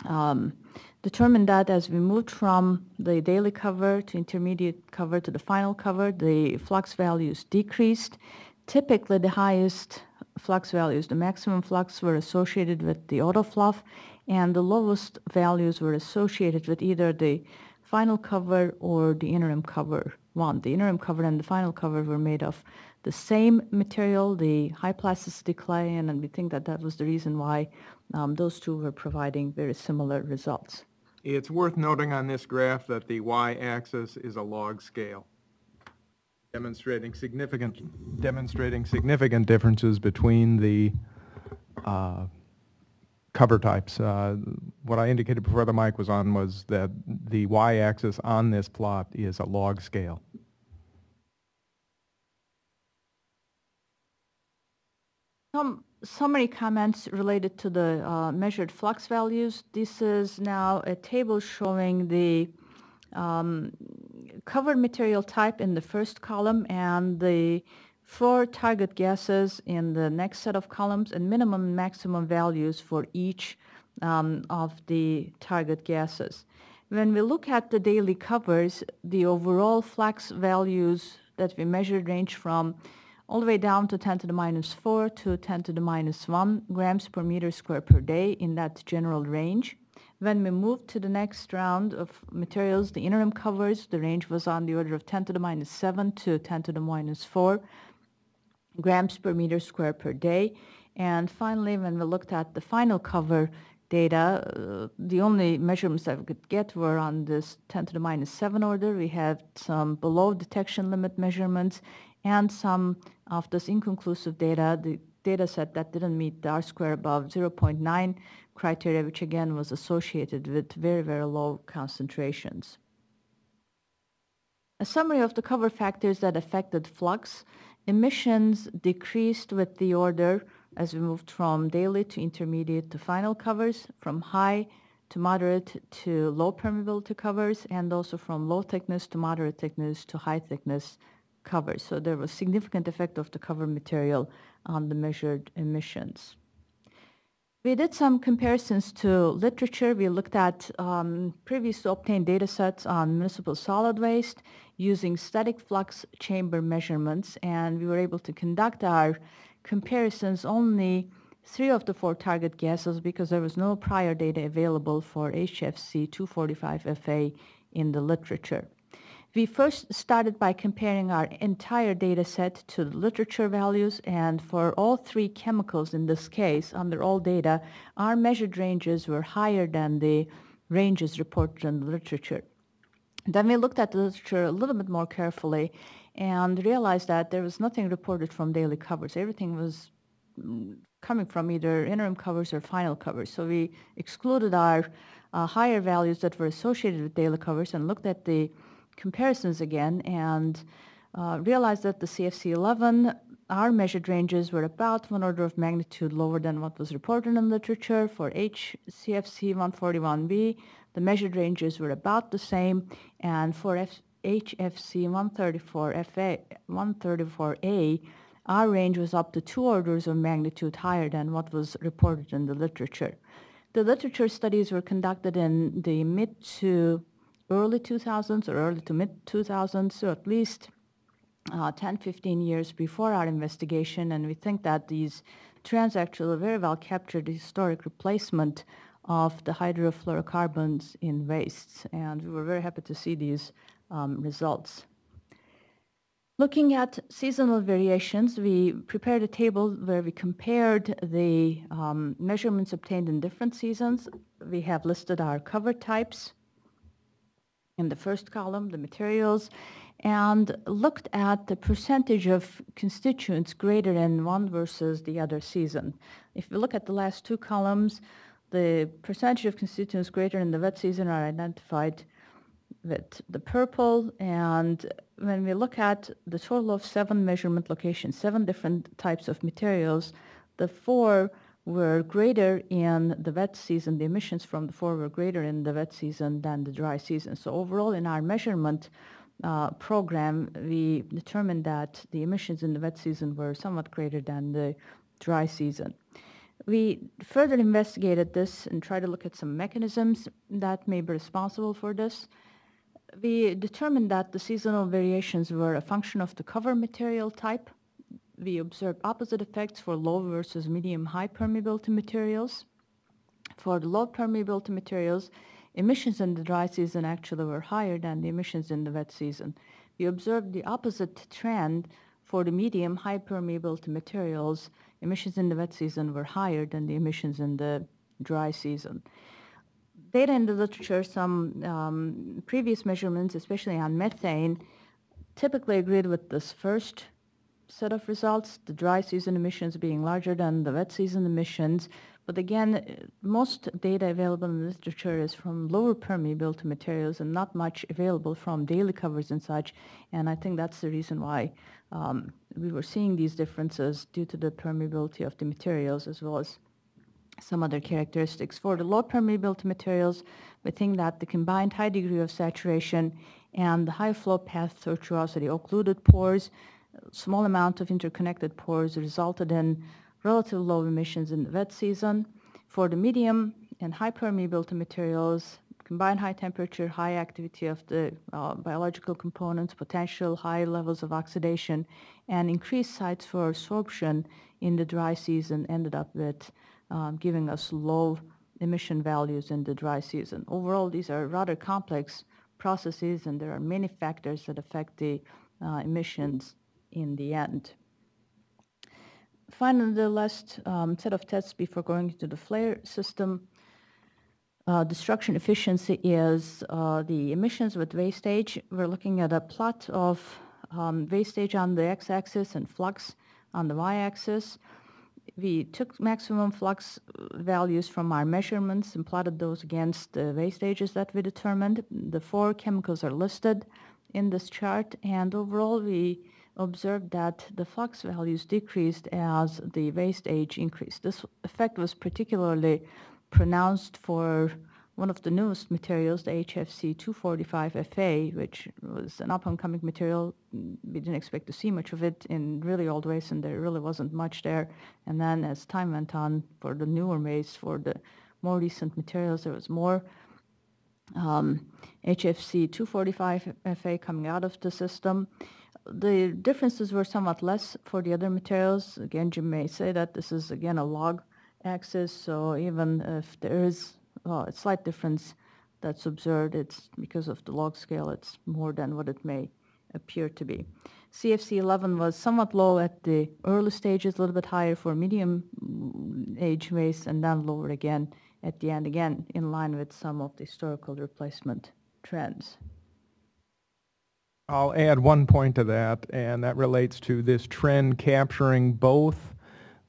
um, determined that as we moved from the daily cover to intermediate cover to the final cover, the flux values decreased. Typically, the highest flux values, the maximum flux were associated with the autofluff, and the lowest values were associated with either the final cover or the interim cover one. The interim cover and the final cover were made of the same material, the high plasticity clay, and we think that that was the reason why um, those two were providing very similar results. It's worth noting on this graph that the y-axis is a log scale, demonstrating significant, demonstrating significant differences between the uh, cover types. Uh, what I indicated before the mic was on was that the y-axis on this plot is a log scale. Some summary comments related to the uh, measured flux values. This is now a table showing the um, covered material type in the first column and the four target gases in the next set of columns and minimum and maximum values for each um, of the target gases. When we look at the daily covers, the overall flux values that we measured range from all the way down to 10 to the minus 4 to 10 to the minus 1 grams per meter square per day in that general range. When we moved to the next round of materials, the interim covers, the range was on the order of 10 to the minus 7 to 10 to the minus 4 grams per meter square per day. And finally, when we looked at the final cover data, uh, the only measurements that we could get were on this 10 to the minus 7 order. We had some below detection limit measurements and some of this inconclusive data, the data set that didn't meet the R square above 0.9 criteria, which again was associated with very, very low concentrations. A summary of the cover factors that affected flux. Emissions decreased with the order as we moved from daily to intermediate to final covers, from high to moderate to low permeability covers, and also from low thickness to moderate thickness to high thickness covers. So there was significant effect of the cover material on the measured emissions. We did some comparisons to literature. We looked at um, previously obtained data sets on municipal solid waste using static flux chamber measurements, and we were able to conduct our comparisons only three of the four target gases because there was no prior data available for HFC 245FA in the literature. We first started by comparing our entire data set to the literature values and for all three chemicals in this case, under all data, our measured ranges were higher than the ranges reported in the literature. Then we looked at the literature a little bit more carefully and realized that there was nothing reported from daily covers. Everything was mm, coming from either interim covers or final covers. So we excluded our uh, higher values that were associated with daily covers and looked at the comparisons again and uh, realized that the CFC11, our measured ranges were about one order of magnitude lower than what was reported in literature. For HCFC 141B, the measured ranges were about the same, and for F HFC 134FA, 134A, our range was up to two orders of magnitude higher than what was reported in the literature. The literature studies were conducted in the mid to early 2000s or early to mid 2000s, so at least uh, 10, 15 years before our investigation, and we think that these trends actually very well captured the historic replacement of the hydrofluorocarbons in wastes, and we were very happy to see these um, results. Looking at seasonal variations, we prepared a table where we compared the um, measurements obtained in different seasons. We have listed our cover types, in the first column, the materials, and looked at the percentage of constituents greater in one versus the other season. If we look at the last two columns, the percentage of constituents greater in the wet season are identified with the purple, and when we look at the total of seven measurement locations, seven different types of materials, the four were greater in the wet season, the emissions from the four were greater in the wet season than the dry season. So overall in our measurement uh, program, we determined that the emissions in the wet season were somewhat greater than the dry season. We further investigated this and tried to look at some mechanisms that may be responsible for this. We determined that the seasonal variations were a function of the cover material type, we observed opposite effects for low versus medium high permeability materials. For the low permeability materials, emissions in the dry season actually were higher than the emissions in the wet season. We observed the opposite trend for the medium high permeability materials. Emissions in the wet season were higher than the emissions in the dry season. Data in the literature, some um, previous measurements, especially on methane, typically agreed with this first set of results, the dry season emissions being larger than the wet season emissions. But again, uh, most data available in the literature is from lower permeability materials and not much available from daily covers and such. And I think that's the reason why um, we were seeing these differences due to the permeability of the materials as well as some other characteristics. For the low permeability materials, we think that the combined high degree of saturation and the high flow path tortuosity occluded pores, small amount of interconnected pores resulted in relatively low emissions in the wet season. For the medium and high permeability materials, combined high temperature, high activity of the uh, biological components, potential high levels of oxidation, and increased sites for absorption in the dry season ended up with um, giving us low emission values in the dry season. Overall, these are rather complex processes and there are many factors that affect the uh, emissions in the end. Finally, the last um, set of tests before going into the flare system uh, destruction efficiency is uh, the emissions with waste age. We're looking at a plot of um, waste age on the x-axis and flux on the y-axis. We took maximum flux values from our measurements and plotted those against the waste ages that we determined. The four chemicals are listed in this chart and overall we observed that the flux values decreased as the waste age increased. This effect was particularly pronounced for one of the newest materials, the HFC 245FA, which was an up-and-coming material. We didn't expect to see much of it in really old waste, and there really wasn't much there. And then as time went on for the newer waste, for the more recent materials, there was more um, HFC 245FA coming out of the system the differences were somewhat less for the other materials. Again, you may say that this is, again, a log axis, so even if there is a slight difference that's observed, it's because of the log scale, it's more than what it may appear to be. CFC 11 was somewhat low at the early stages, a little bit higher for medium mm, age waste, and then lower again at the end, again, in line with some of the historical replacement trends. I'll add one point to that, and that relates to this trend capturing both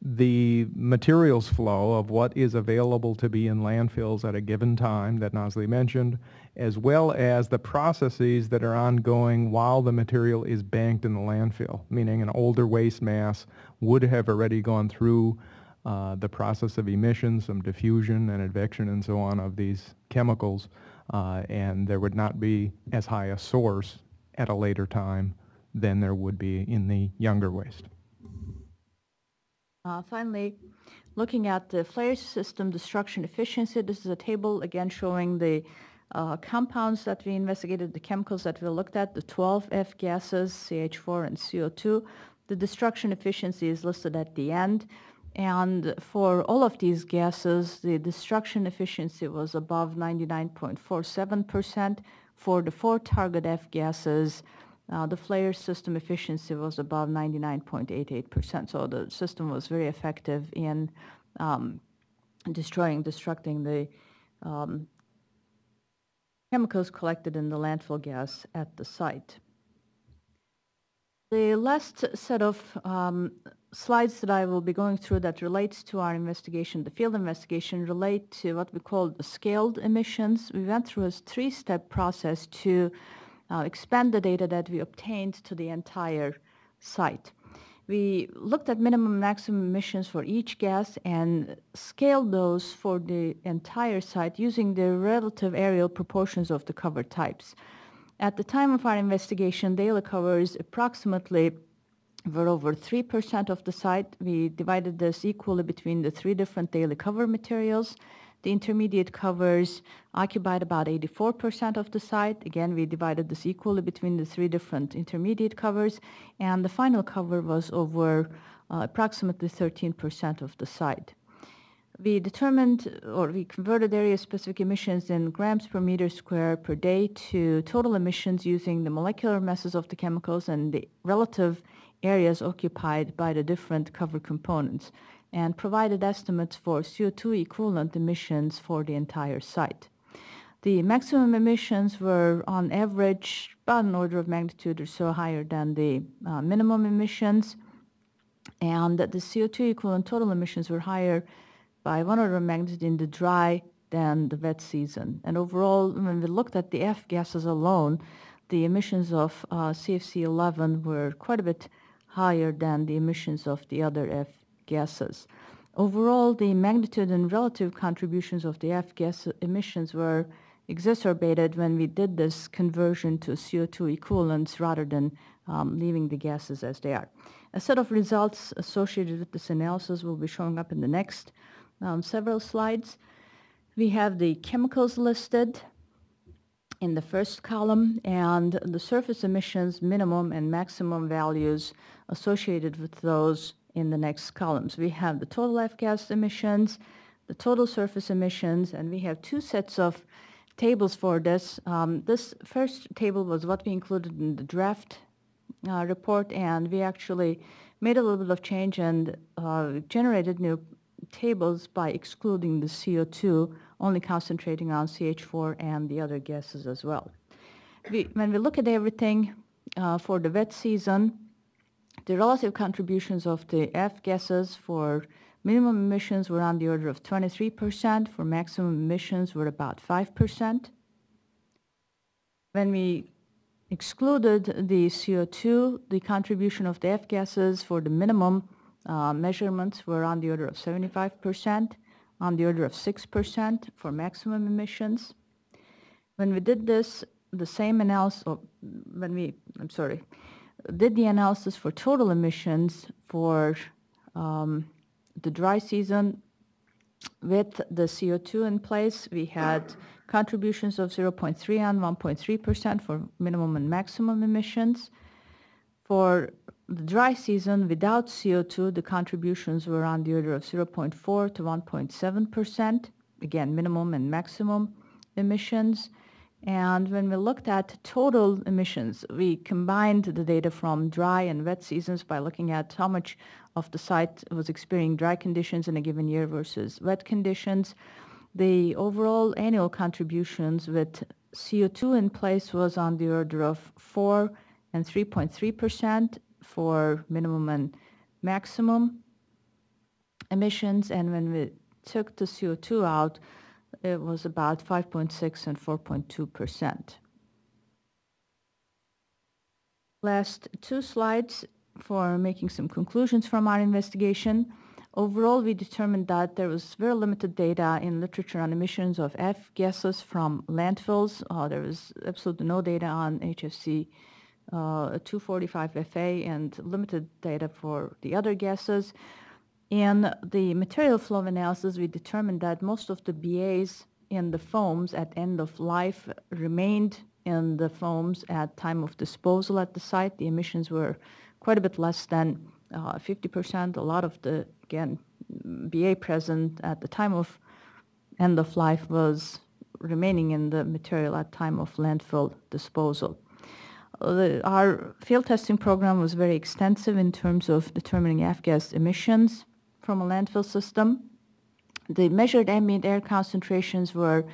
the materials flow of what is available to be in landfills at a given time that Nazli mentioned, as well as the processes that are ongoing while the material is banked in the landfill, meaning an older waste mass would have already gone through uh, the process of emission, some diffusion and advection and so on of these chemicals, uh, and there would not be as high a source at a later time than there would be in the younger waste. Uh, finally, looking at the flare system destruction efficiency, this is a table again showing the uh, compounds that we investigated, the chemicals that we looked at, the 12 F gases, CH4 and CO2. The destruction efficiency is listed at the end. And for all of these gases, the destruction efficiency was above 99.47%, for the four target F gases, uh, the flare system efficiency was above 99.88%. So the system was very effective in um, destroying, destructing the um, chemicals collected in the landfill gas at the site. The last set of um, slides that I will be going through that relates to our investigation, the field investigation, relate to what we call the scaled emissions. We went through a three-step process to uh, expand the data that we obtained to the entire site. We looked at minimum and maximum emissions for each gas and scaled those for the entire site using the relative aerial proportions of the cover types. At the time of our investigation, daily covers approximately were over 3% of the site. We divided this equally between the three different daily cover materials. The intermediate covers occupied about 84% of the site. Again, we divided this equally between the three different intermediate covers. And the final cover was over uh, approximately 13% of the site we determined or we converted area-specific emissions in grams per meter square per day to total emissions using the molecular masses of the chemicals and the relative areas occupied by the different cover components and provided estimates for CO2 equivalent emissions for the entire site. The maximum emissions were on average about an order of magnitude or so higher than the uh, minimum emissions and that the CO2 equivalent total emissions were higher by one order of magnitude in the dry than the wet season. And overall, when we looked at the F gases alone, the emissions of uh, CFC-11 were quite a bit higher than the emissions of the other F gases. Overall, the magnitude and relative contributions of the F gas emissions were exacerbated when we did this conversion to CO2 equivalents rather than um, leaving the gases as they are. A set of results associated with this analysis will be showing up in the next um, several slides. We have the chemicals listed in the first column and the surface emissions minimum and maximum values associated with those in the next columns. We have the total F-gas emissions, the total surface emissions, and we have two sets of tables for this. Um, this first table was what we included in the draft uh, report, and we actually made a little bit of change and uh, generated new tables by excluding the CO2, only concentrating on CH4 and the other gases as well. We, when we look at everything uh, for the wet season, the relative contributions of the F gases for minimum emissions were on the order of 23%, for maximum emissions were about 5%. When we excluded the CO2, the contribution of the F gases for the minimum uh, measurements were on the order of 75%, on the order of 6% for maximum emissions. When we did this, the same analysis, oh, when we, I'm sorry, did the analysis for total emissions for um, the dry season with the CO2 in place, we had contributions of 0.3 and 1.3% for minimum and maximum emissions. For the dry season without CO2, the contributions were on the order of 0.4 to 1.7%, again, minimum and maximum emissions. And when we looked at total emissions, we combined the data from dry and wet seasons by looking at how much of the site was experiencing dry conditions in a given year versus wet conditions. The overall annual contributions with CO2 in place was on the order of 4 and 3.3% for minimum and maximum emissions. And when we took the CO2 out, it was about 5.6 and 4.2%. Last two slides for making some conclusions from our investigation. Overall, we determined that there was very limited data in literature on emissions of F gases from landfills. Uh, there was absolutely no data on HFC uh, 245FA and limited data for the other gases. In the material flow analysis, we determined that most of the BAs in the foams at end of life remained in the foams at time of disposal at the site. The emissions were quite a bit less than uh, 50%. A lot of the, again, BA present at the time of end of life was remaining in the material at time of landfill disposal. Our field testing program was very extensive in terms of determining F-gas emissions from a landfill system. The measured ambient air concentrations were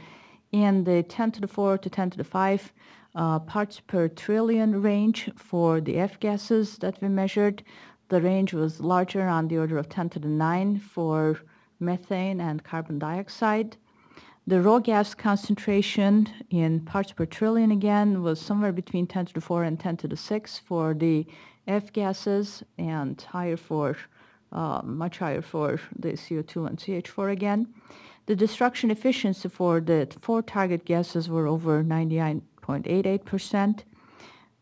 in the 10 to the 4 to 10 to the 5 uh, parts per trillion range for the F gases that we measured. The range was larger on the order of 10 to the 9 for methane and carbon dioxide. The raw gas concentration in parts per trillion again was somewhere between 10 to the 4 and 10 to the 6 for the F gases and higher for uh, much higher for the CO2 and CH4 again. The destruction efficiency for the four target gases were over 99.88%.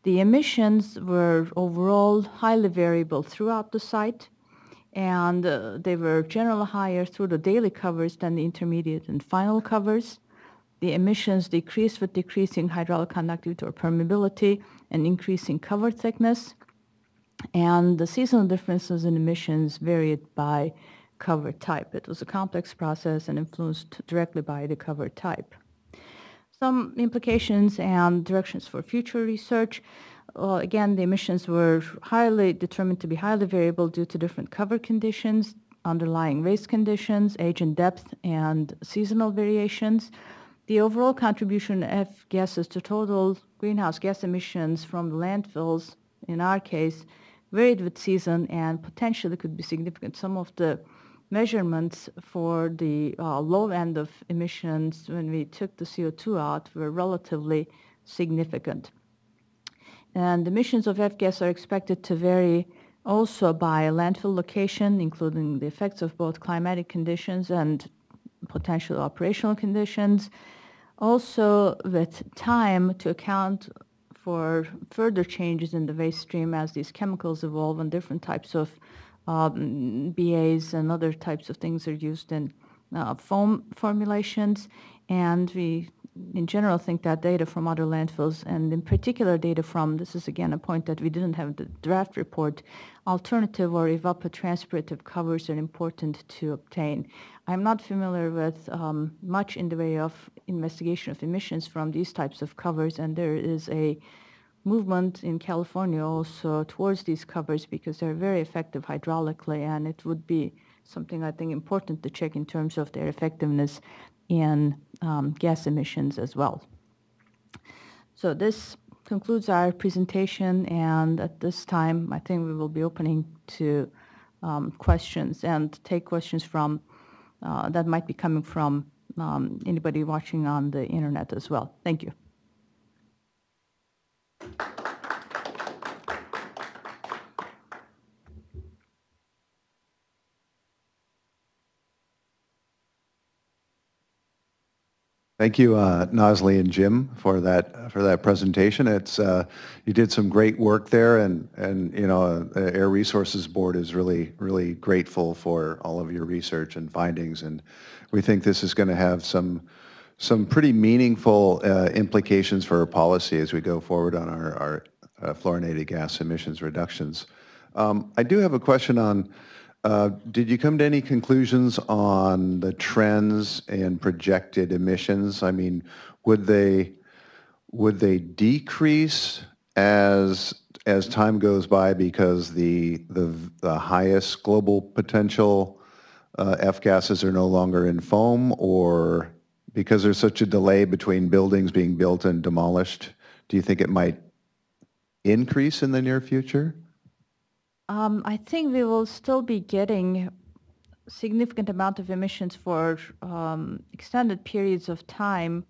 The emissions were overall highly variable throughout the site, and uh, they were generally higher through the daily covers than the intermediate and final covers. The emissions decreased with decreasing hydraulic conductivity or permeability and increasing cover thickness and the seasonal differences in emissions varied by cover type. It was a complex process and influenced directly by the cover type. Some implications and directions for future research. Well, again, the emissions were highly determined to be highly variable due to different cover conditions, underlying race conditions, age and depth, and seasonal variations. The overall contribution of gases to total greenhouse gas emissions from the landfills, in our case, varied with season and potentially could be significant. Some of the measurements for the uh, low end of emissions when we took the CO2 out were relatively significant. And emissions of F-gas are expected to vary also by landfill location, including the effects of both climatic conditions and potential operational conditions. Also with time to account for further changes in the waste stream as these chemicals evolve and different types of um, BAs and other types of things are used in uh, foam formulations. And we in general think that data from other landfills and in particular data from, this is again a point that we didn't have in the draft report, alternative or evapotranspirative covers are important to obtain. I'm not familiar with um, much in the way of investigation of emissions from these types of covers and there is a movement in California also towards these covers because they're very effective hydraulically and it would be something I think important to check in terms of their effectiveness in um, gas emissions as well. So this concludes our presentation and at this time I think we will be opening to um, questions and take questions from uh, that might be coming from um, anybody watching on the internet as well. Thank you. Thank you, uh, Nazli and Jim, for that for that presentation. It's uh, you did some great work there, and and you know, the Air Resources Board is really really grateful for all of your research and findings, and we think this is going to have some some pretty meaningful uh, implications for our policy as we go forward on our, our uh, fluorinated gas emissions reductions. Um, I do have a question on uh, did you come to any conclusions on the trends and projected emissions? I mean, would they would they decrease as as time goes by because the the, the highest global potential uh, F gases are no longer in foam, or because there's such a delay between buildings being built and demolished? Do you think it might increase in the near future? Um, I think we will still be getting significant amount of emissions for um, extended periods of time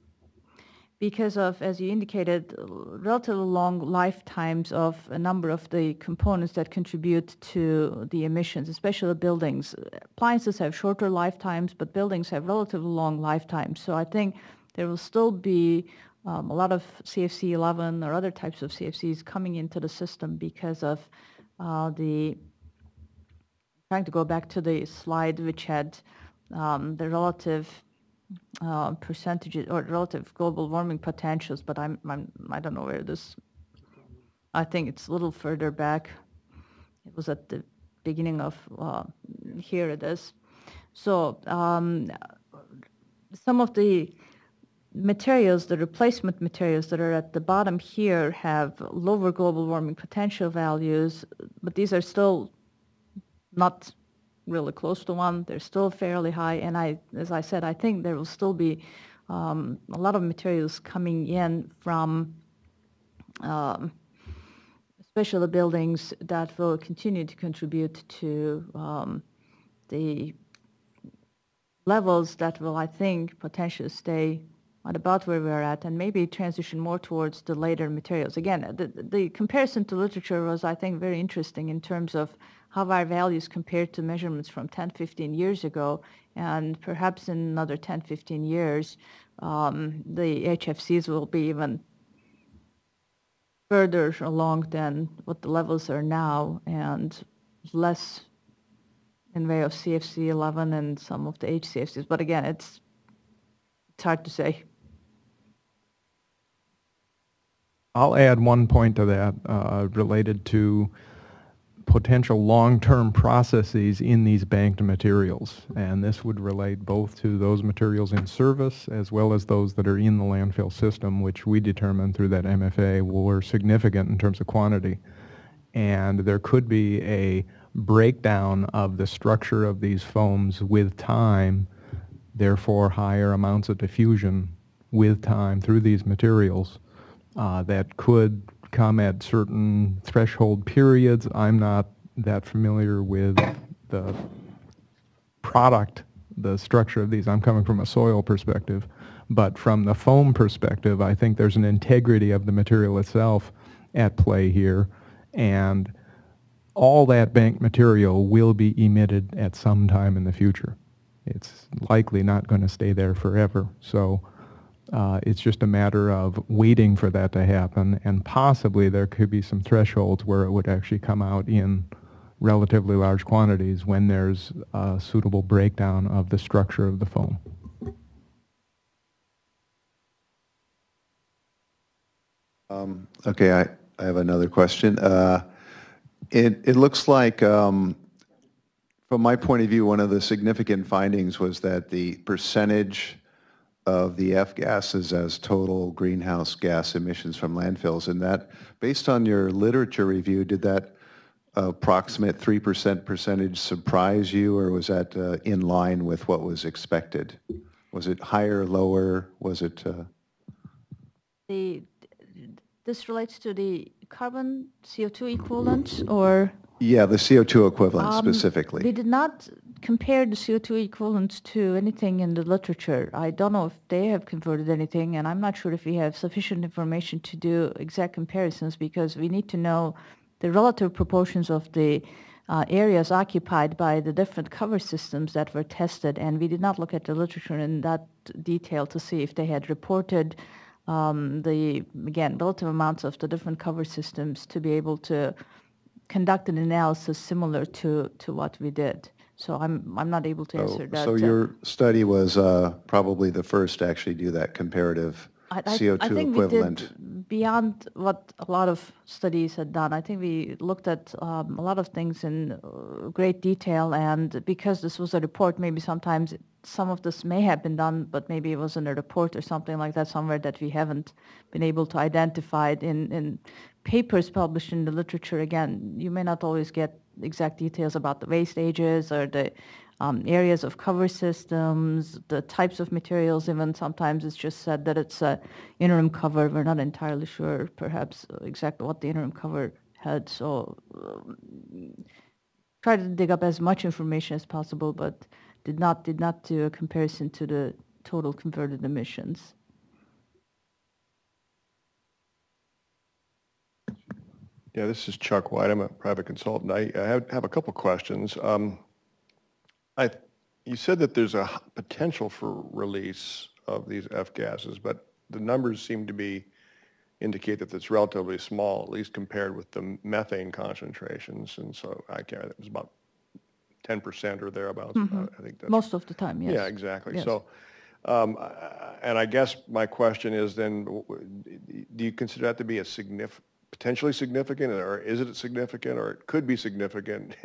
because of, as you indicated, relatively long lifetimes of a number of the components that contribute to the emissions, especially buildings. Appliances have shorter lifetimes, but buildings have relatively long lifetimes. So I think there will still be um, a lot of CFC 11 or other types of CFCs coming into the system because of uh, the trying to go back to the slide which had um, the relative uh, percentages or relative global warming potentials, but I'm, I'm I don't know where this. I think it's a little further back. It was at the beginning of uh, here it is. So um, some of the materials, the replacement materials that are at the bottom here have lower global warming potential values, but these are still not really close to one. They're still fairly high. And I, as I said, I think there will still be um, a lot of materials coming in from um, especially buildings that will continue to contribute to um, the levels that will, I think, potentially stay at about where we're at and maybe transition more towards the later materials. Again, the, the comparison to literature was, I think, very interesting in terms of how our values compared to measurements from 10, 15 years ago. And perhaps in another 10, 15 years, um, the HFCs will be even further along than what the levels are now and less in way of CFC 11 and some of the HCFCs. But again, it's, it's hard to say. I'll add one point to that uh, related to potential long-term processes in these banked materials. And this would relate both to those materials in service as well as those that are in the landfill system, which we determined through that MFA were significant in terms of quantity. And there could be a breakdown of the structure of these foams with time, therefore higher amounts of diffusion with time through these materials uh, that could come at certain threshold periods. I'm not that familiar with the product, the structure of these. I'm coming from a soil perspective. But from the foam perspective, I think there's an integrity of the material itself at play here. And all that bank material will be emitted at some time in the future. It's likely not going to stay there forever. So uh, it's just a matter of waiting for that to happen, and possibly there could be some thresholds where it would actually come out in relatively large quantities when there's a suitable breakdown of the structure of the foam. Um, Okay, I, I have another question. Uh, It, it looks like, um, from my point of view, one of the significant findings was that the percentage of the F gases as total greenhouse gas emissions from landfills, and that, based on your literature review, did that approximate 3% percentage surprise you, or was that uh, in line with what was expected? Was it higher, lower? Was it? uh, The, this relates to the carbon CO2 equivalent or? Yeah, the CO2 equivalent Um, specifically. We did not compare the CO2 equivalents to anything in the literature. I don't know if they have converted anything, and I'm not sure if we have sufficient information to do exact comparisons because we need to know the relative proportions of the uh, areas occupied by the different cover systems that were tested, and we did not look at the literature in that detail to see if they had reported um, the, again, relative amounts of the different cover systems to be able to conduct an analysis similar to, to what we did. So I'm, I'm not able to So- answer that. So uh, your study was uh, probably the first to actually do that comparative I- I- I CO2 think equivalent? we did beyond what a lot of studies had done. I think we looked at um, a lot of things in uh, great detail, and because this was a report, maybe sometimes some of this may have been done, but maybe it was in a report or something like that somewhere that we haven't been able to identify it in, in papers published in the literature. Again, you may not always get exact details about the waste ages or the um, areas of cover systems, the types of materials, even sometimes it's just said that it's a interim cover. We're not entirely sure perhaps exactly what the interim cover had. So um, try to dig up as much information as possible, but did not, did not do a comparison to the total converted emissions. Yeah, this is Chuck White. I'm a private consultant. I I have have a couple questions. Um, I, you said that there's a potential for release of these F gases, but the numbers seem to be, indicate that it's relatively small, at least compared with the methane concentrations. And so I can't, it was about 10% or thereabouts. Uh, I think that's. Most of the time, yes. Yeah, exactly. Yes. So, um, and I guess my question is then, do you consider that to be a signif, potentially significant, or is it significant, or it could be significant?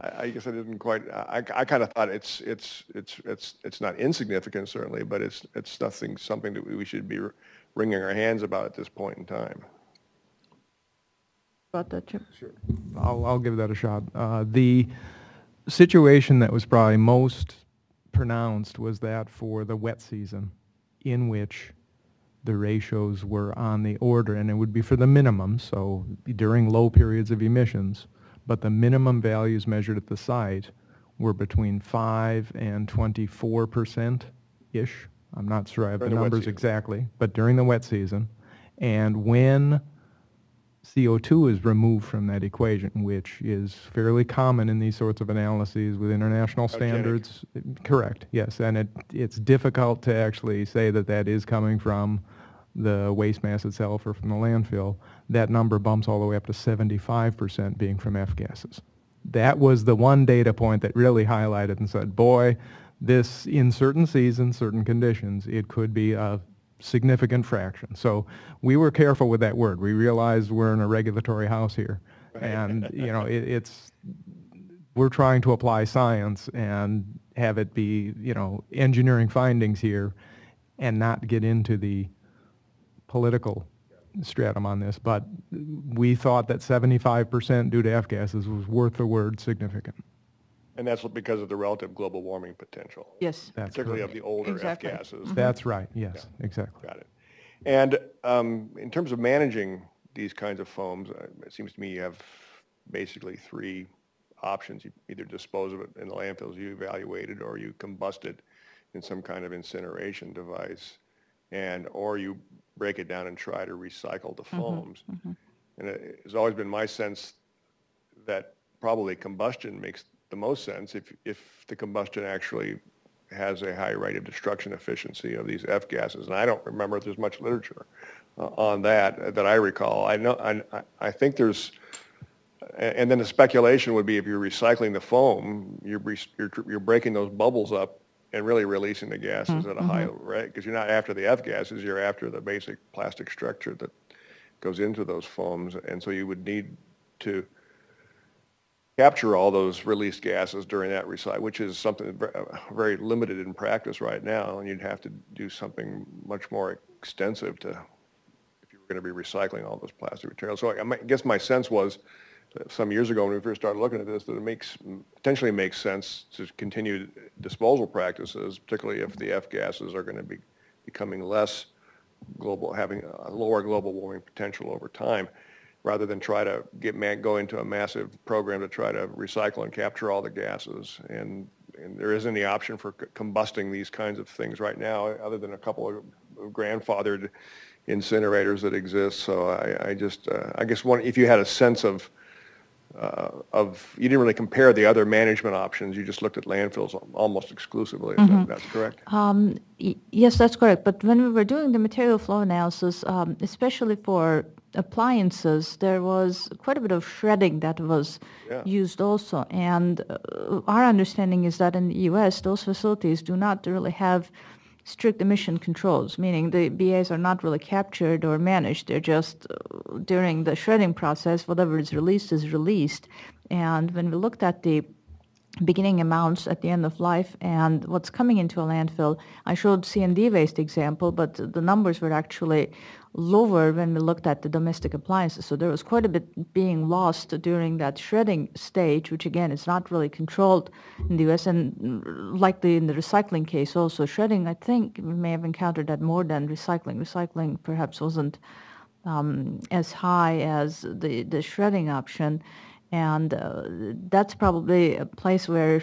I, I guess I didn't quite, I, I kind of thought it's, it's, it's, it's, it's not insignificant certainly, but it's, it's nothing, something that we should be wringing our hands about at this point in time. About that, Chip? I'll, I'll give that a shot. Uh, the situation that was probably most pronounced was that for the wet season, in which the ratios were on the order, and it would be for the minimum, so during low periods of emissions, but the minimum values measured at the site were between 5 and 24 percent-ish. I'm not sure I have During the numbers exactly, but during the wet season. And when CO2 is removed from that equation, which is fairly common in these sorts of analyses with international standards. Correct, yes, and it, it's difficult to actually say that that is coming from the waste mass itself or from the landfill. That number bumps all the way up to 75% being from F gases. That was the one data point that really highlighted and said, boy, this, in certain seasons, certain conditions, it could be a significant fraction. So we were careful with that word. We realized we're in a regulatory house here. And, you know, it, it's, we're trying to apply science and have it be, you know, engineering findings here and not get into the political stratum on this. But we thought that 75% due to F gases was worth the word significant. And that's because of the relative global warming potential, Yes. That's particularly of correct. the older F Exactly. gases. That's right, yes, exactly. Got it. And um, in terms of managing these kinds of foams, uh, it seems to me you have basically three options. You either dispose of it in the landfills you evaluated, or you combust it in some kind of incineration device, and, or you break it down and try to recycle the foams. And it- it's always been my sense that probably combustion makes the most sense if, if the combustion actually has a high rate of destruction efficiency of these F gases. And I don't remember if there's much literature uh, on that uh, that I recall. I know, I, I- think there's, and then the speculation would be if you're recycling the foam, you're, you're, you're breaking those bubbles up and really releasing the gases at a high rate. Because you're not after the F gases, you're after the basic plastic structure that goes into those foams. And so you would need to capture all those released gases during that recycle, which is something uh, very limited in practice right now. And you'd have to do something much more extensive to, if you were going to be recycling all those plastic materials. So I I guess my sense was, some years ago when we first started looking at this, that it makes, potentially makes sense to continue disposal practices, particularly if the F gases are going to be becoming less global, having a lower global warming potential over time, rather than try to get, ma- go into a massive program to try to recycle and capture all the gases. And, and there isn't any option for c- combusting these kinds of things right now, other than a couple of grandfathered incinerators that exist. So I, I just, uh, I guess one, if you had a sense of, uh, of, you didn't really compare the other management options, you just looked at landfills almost exclusively, is that- that's correct? Um, y- Yes, that's correct. But when we were doing the material flow analysis, um, especially for appliances, there was quite a bit of shredding that was Yeah. used also. And uh, our understanding is that in the U.S., those facilities do not really have strict emission controls, meaning the BAs are not really captured or managed. They're just uh, during the shredding process, whatever is released is released. And when we looked at the beginning amounts at the end of life and what's coming into a landfill. I showed C&D waste example, but the numbers were actually lower when we looked at the domestic appliances. So there was quite a bit being lost during that shredding stage, which again is not really controlled in the U.S. and likely in the recycling case also. Shredding, I think, we may have encountered that more than recycling. Recycling perhaps wasn't um, as high as the, the shredding option. And uh, that's probably a place where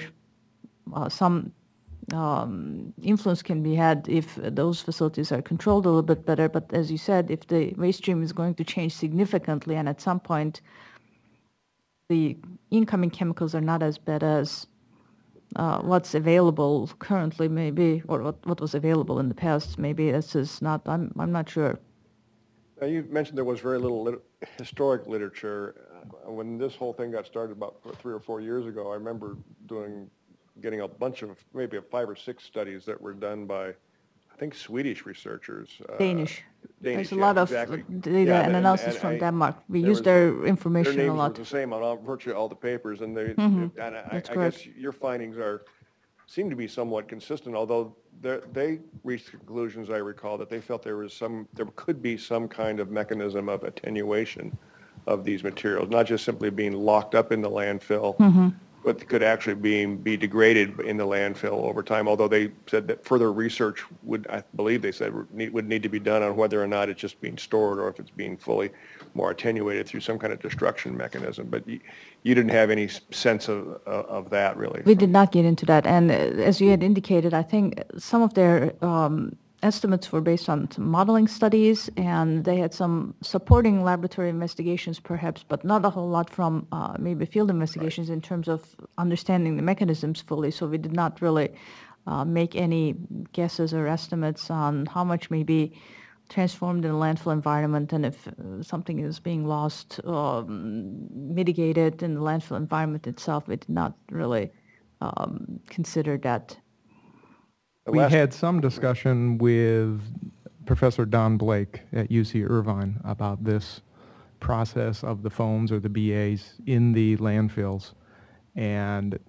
uh, some um, influence can be had if those facilities are controlled a little bit better. But as you said, if the waste stream is going to change significantly and at some point the incoming chemicals are not as bad as uh, what's available currently maybe, or what, what was available in the past, maybe this is not, I'm, I'm not sure. Now, you mentioned there was very little lit- historic literature. Uh, When this whole thing got started about three or four years ago, I remember doing, getting a bunch of, maybe five or six studies that were done by, I think, Swedish researchers. uh, Danish. Danish, There's a yeah, lot of exactly. data Yeah, and and- analysis and from I- Denmark. We use their Their information a names were lot. the same on all- virtually all the papers, and they, Mhm. and I, I That's guess your findings are, seem to be somewhat consistent, although they reached conclusions, I recall, that they felt there was some, there could be some kind of mechanism of attenuation of these materials, not just simply being locked up in the landfill, Mm-hmm. But could actually be, be degraded in the landfill over time, although they said that further research would, I believe they said, would need- to be done on whether or not it's just being stored or if it's being fully more attenuated through some kind of destruction mechanism. But you, you didn't have any sense of, of of that, really? We did not get into that. And uh, as you had indicated, I think some of their um, estimates were based on some modeling studies, and they had some supporting laboratory investigations perhaps, but not a whole lot from uh, maybe field investigations in terms of understanding the mechanisms fully. So we did not really uh, make any guesses or estimates on how much may be transformed in a landfill environment and if uh, something is being lost, um, mitigated in the landfill environment itself. We did not really um, consider that. The We had some discussion with Professor Don Blake at UC Irvine about this process of the foams or the BAs in the landfills. And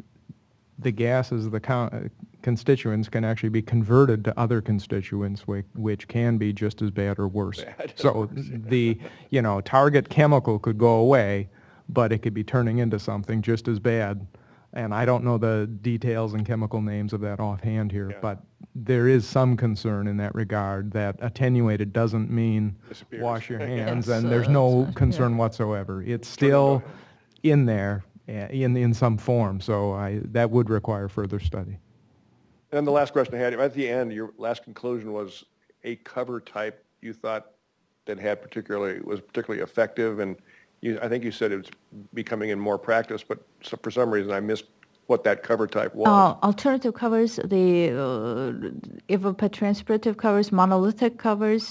the gases, the con- constituents can actually be converted to other constituents which, which can be just as bad or worse. So the, you know, target chemical could go away, but it could be turning into something just as bad. And I don't know the details and chemical names of that offhand here, Yeah. but there is some concern in that regard that attenuated doesn't mean Disappears. wash your Yes, hands, uh, and there's no yeah. concern whatsoever. It's still in there, uh, in, in some form, so I, that would require further study. And the last question I had, at the end, your last conclusion was a cover type you thought that had particularly, was particularly effective, and you, I think you said it it's becoming in more practice, but so for some reason I missed what that cover type was. Uh, alternative covers, the uh, evapotranspirative covers, monolithic covers,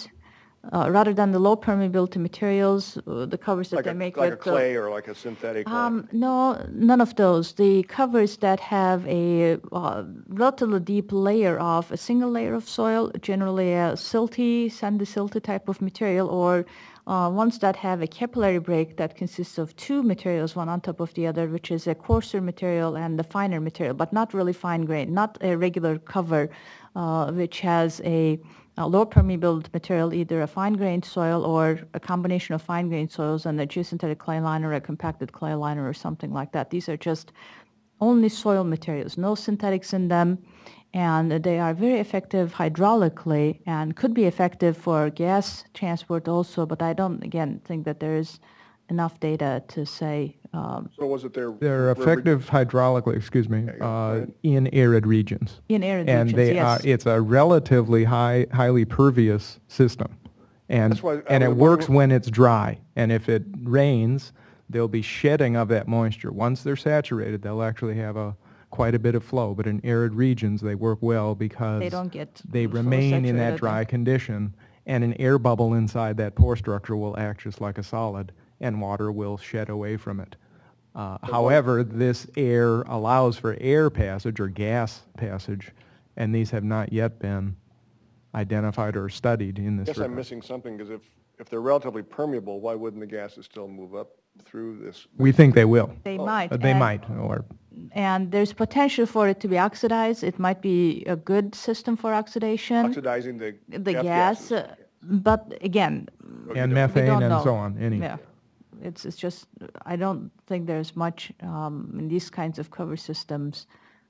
uh, rather than the low permeability materials, uh, the covers that Like they a, make like a with uh, clay or like a synthetic? Um, no, none of those. The covers that have a uh, relatively deep layer of a single layer of soil, generally a silty, sandy silty type of material, or uh, ones that have a capillary break that consists of two materials, one on top of the other, which is a coarser material and the finer material, but not really fine grain, not a regular cover, uh, which has a, a low permeability material, either a fine-grained soil or a combination of fine-grained soils and a geosynthetic clay liner, a compacted clay liner, or something like that. These are just only soil materials, no synthetics in them, and they are very effective hydraulically and could be effective for gas transport also, but I don't, again, think that there is enough data to say, um, So was it their? They're re- effective hydraulically, excuse me, go uh, ahead. in arid regions. in arid And regions, they yes. are, it's a relatively high, highly pervious system. And, why and it works when it's dry. And if it rains, there'll be shedding of that moisture. Once they're saturated, they'll actually have a, quite a bit of flow. But in arid regions, they work well because They don't get they remain in that dry condition. And an air bubble inside that pore structure will act just like a solid, and water will shed away from it. Uh, However, this air allows for air passage or gas passage, and these have not yet been identified or studied in this. I this guess I'm missing something, because if, if they're relatively permeable, why wouldn't the gases still move up through this? We think they will. They might. Uh, They and- might, or, And there's potential for it to be oxidized. It might be a good system for oxidation. Oxidizing the the F gas, gases. uh, but again, and we methane don't and so on, any. Yeah, it's, it's just, I don't think there's much um, in these kinds of cover systems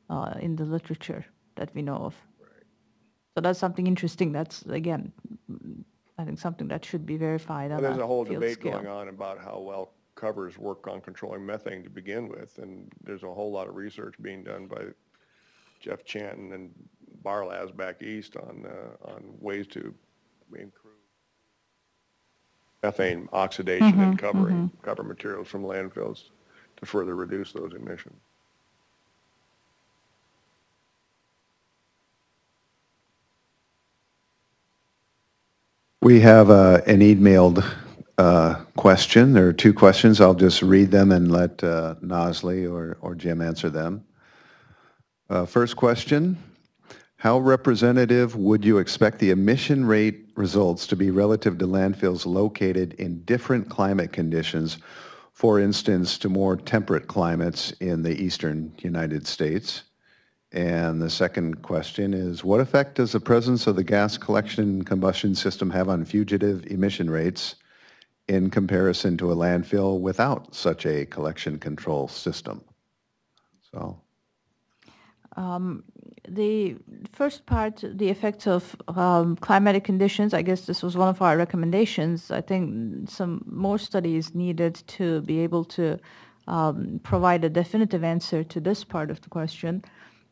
uh, in the literature that we know of. So that's something interesting. That's, again, I think something that should be verified on Well, There's a whole debate scale. going on about how well covers work on controlling methane to begin with, and there's a whole lot of research being done by Jeff Chanton and Barlaz back east on, uh, on ways to improve methane oxidation and covering, cover materials from landfills to further reduce those emissions. We have uh, an emailed uh, question. There are two questions. I'll just read them and let uh, Nazli or or Jim answer them. Uh, First question, how representative would you expect the emission rate results to be relative to landfills located in different climate conditions, for instance, to more temperate climates in the eastern United States? And the second question is, what effect does the presence of the gas collection combustion system have on fugitive emission rates in comparison to a landfill without such a collection control system? So, The first part, the effects of um, climatic conditions, I guess this was one of our recommendations. I think some more studies needed to be able to um, provide a definitive answer to this part of the question.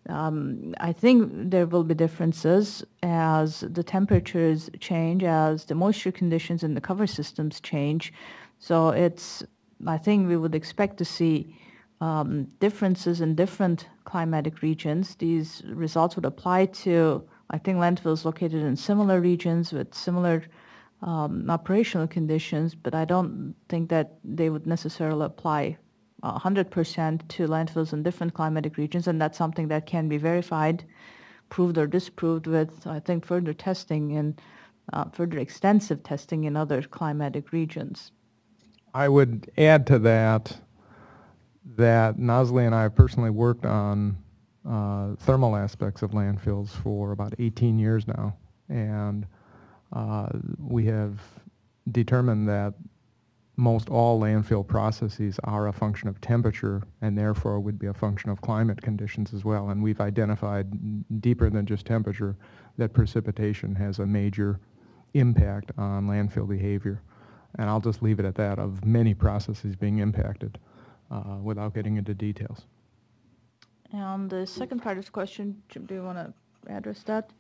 Um, I think there will be differences as the temperatures change, as the moisture conditions in the cover systems change. So it's, I think we would expect to see um, differences in different climatic regions. These results would apply to, I think, landfills located in similar regions with similar um, operational conditions, but I don't think that they would necessarily apply 100% to landfills in different climatic regions, and that's something that can be verified, proved or disproved with, I think, further testing and uh, further extensive testing in other climatic regions. I would add to that that Nazli and I have personally worked on uh, thermal aspects of landfills for about 18 years now, and uh, we have determined that most all landfill processes are a function of temperature and therefore would be a function of climate conditions as well. And we've identified deeper than just temperature that precipitation has a major impact on landfill behavior. And I'll just leave it at that, of many processes being impacted uh, without getting into details. And the second part of the question, Jim, do you want to address that?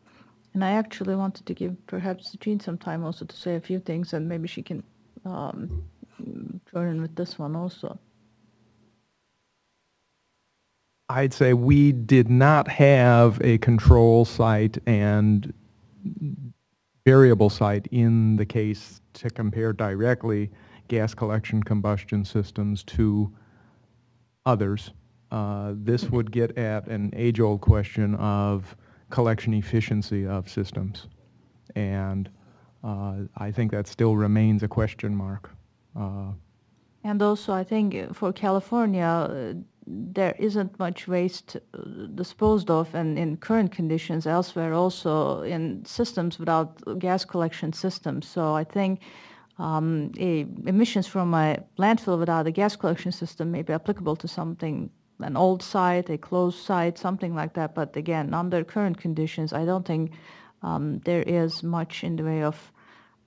And I actually wanted to give perhaps Jean some time also to say a few things, and maybe she can um, join in with this one also. I'd say we did not have a control site and variable site in the case to compare directly gas collection combustion systems to others. Uh, this would get at an age-old question of collection efficiency of systems. And uh, I think that still remains a question mark. Uh, and also, I think for California, uh, there isn't much waste uh, disposed of, and in current conditions elsewhere also in systems without gas collection systems. So I think um, emissions from a landfill without a gas collection system may be applicable to something an old site, a closed site, something like that. But again, under current conditions, I don't think um, there is much in the way of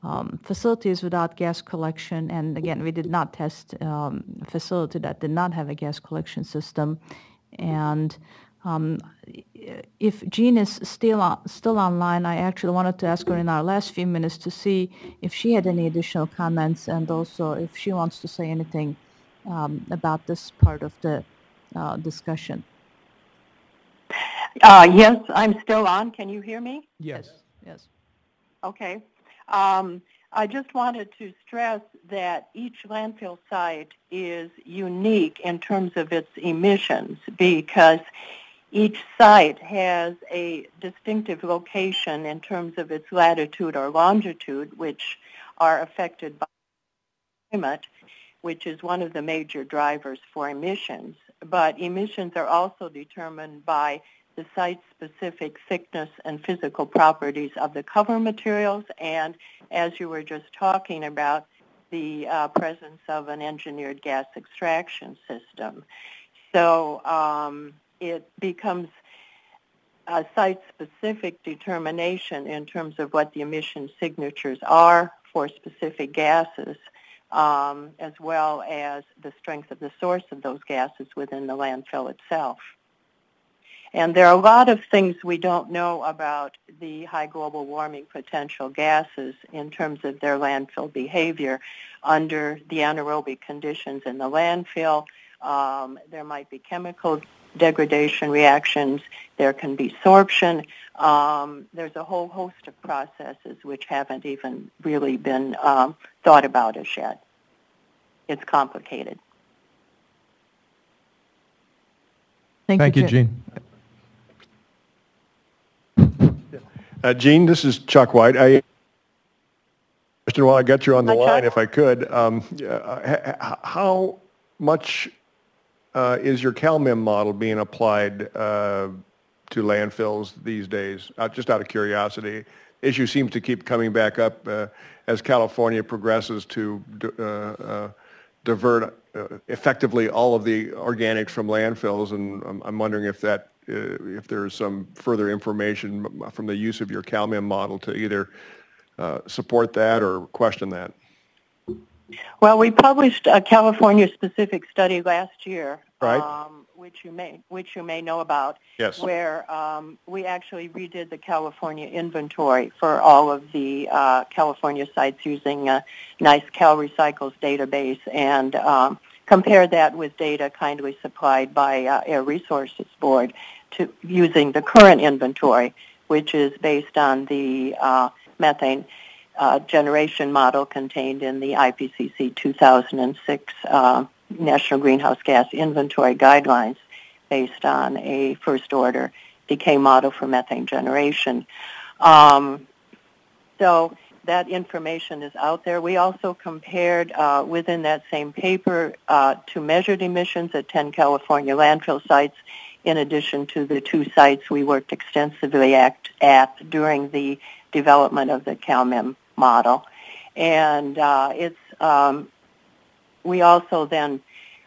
um, facilities without gas collection. And again, we did not test um, a facility that did not have a gas collection system. And um, if Jean is still on, still online, I actually wanted to ask her in our last few minutes to see if she had any additional comments and also if she wants to say anything um, about this part of the uh, discussion. Uh, yes, I'm still on. Can you hear me? Yes. Yes. Okay. Um, I just wanted to stress that each landfill site is unique in terms of its emissions because each site has a distinctive location in terms of its latitude or longitude, which are affected by climate, which is one of the major drivers for emissions. But emissions are also determined by the site-specific thickness and physical properties of the cover materials and, as you were just talking about, the uh, presence of an engineered gas extraction system. So um, it becomes a site-specific determination in terms of what the emission signatures are for specific gases um, as well as the strength of the source of those gases within the landfill itself. And there are a lot of things we don't know about the high global warming potential gases in terms of their landfill behavior under the anaerobic conditions in the landfill. Um, there might be chemical degradation reactions. There can be sorption. Um, there's a whole host of processes which haven't even really been um, thought about as yet. It's complicated. Thank, Thank you, Jean. Uh, Jean, this is Chuck White. I question while I got you on the Hi, line, Chuck. if I could. Um, uh, how much uh, is your CalMIM model being applied uh, to landfills these days? Uh, just out of curiosity, issue seems to keep coming back up uh, as California progresses to uh, uh, divert uh, effectively all of the organics from landfills, and I'm, I'm wondering if that uh, if there's some further information from the use of your CalMIM model to either uh, support that or question that. Well, we published a California-specific study last year, Right. um, which you may which you may know about, Yes. where um, we actually redid the California inventory for all of the uh, California sites using a nice CalRecycle's database and um, compared that with data kindly supplied by uh, Air Resources Board to using the current inventory, which is based on the uh, methane uh, generation model contained in the IPCC 2006 uh, National Greenhouse Gas Inventory Guidelines based on a first order decay model for methane generation. Um, so that information is out there. We also compared uh, within that same paper uh, to measured emissions at 10 California landfill sites in addition to the two sites we worked extensively at, at during the development of the CalMIM model. And uh, it's um, we also then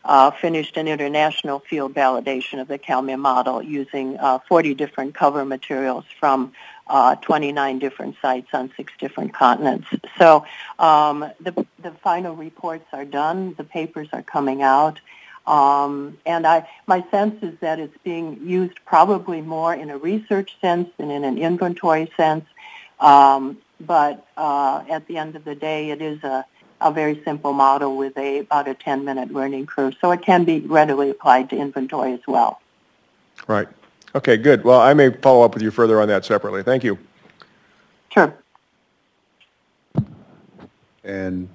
uh, finished an international field validation of the CalMIM model using uh, 40 different cover materials from uh, 29 different sites on six different continents. So um, the, the final reports are done. The papers are coming out. Um, and I, my sense is that it's being used probably more in a research sense than in an inventory sense. Um, but uh, at the end of the day, it is a, a very simple model with a about a 10-minute learning curve, so it can be readily applied to inventory as well. Right. Okay, good. Well, I may follow up with you further on that separately. Thank you. Sure. And,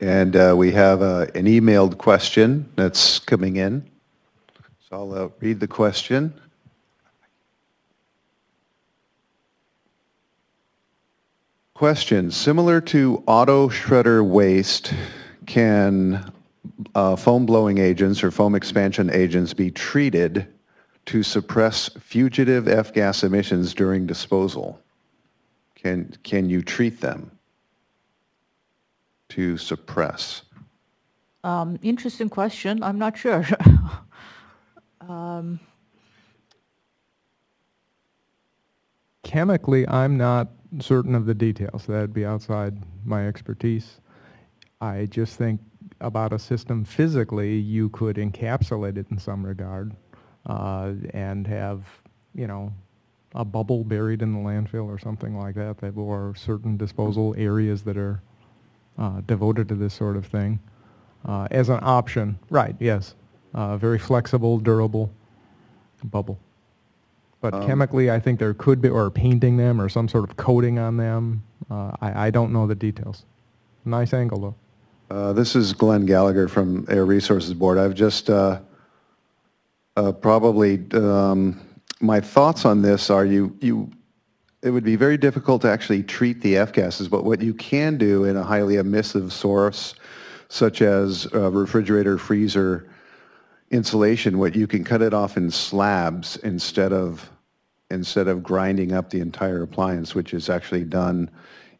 and uh, we have uh, an emailed question that's coming in. So I'll uh, read the question. Question, similar to auto shredder waste, can uh, foam blowing agents or foam expansion agents be treated to suppress fugitive F-gas emissions during disposal? Can, can you treat them to suppress? Um, interesting question. I'm not sure. um, Chemically, I'm not certain of the details. That'd be outside my expertise. I just think about a system physically, you could encapsulate it in some regard uh, and have, you know, a bubble buried in the landfill or something like that, that or certain disposal areas that are uh, devoted to this sort of thing uh, as an option. Right, yes. Uh, very flexible, durable bubble. But Um, chemically, I think there could be, or painting them or some sort of coating on them. Uh, I, I don't know the details. Nice angle though. Uh, This is Glenn Gallagher from Air Resources Board. I've just uh, probably, um, my thoughts on this are you, you, it would be very difficult to actually treat the F-gases, but what you can do in a highly emissive source, such as a refrigerator, freezer, insulation, what you can cut it off in slabs instead of, instead of grinding up the entire appliance, which is actually done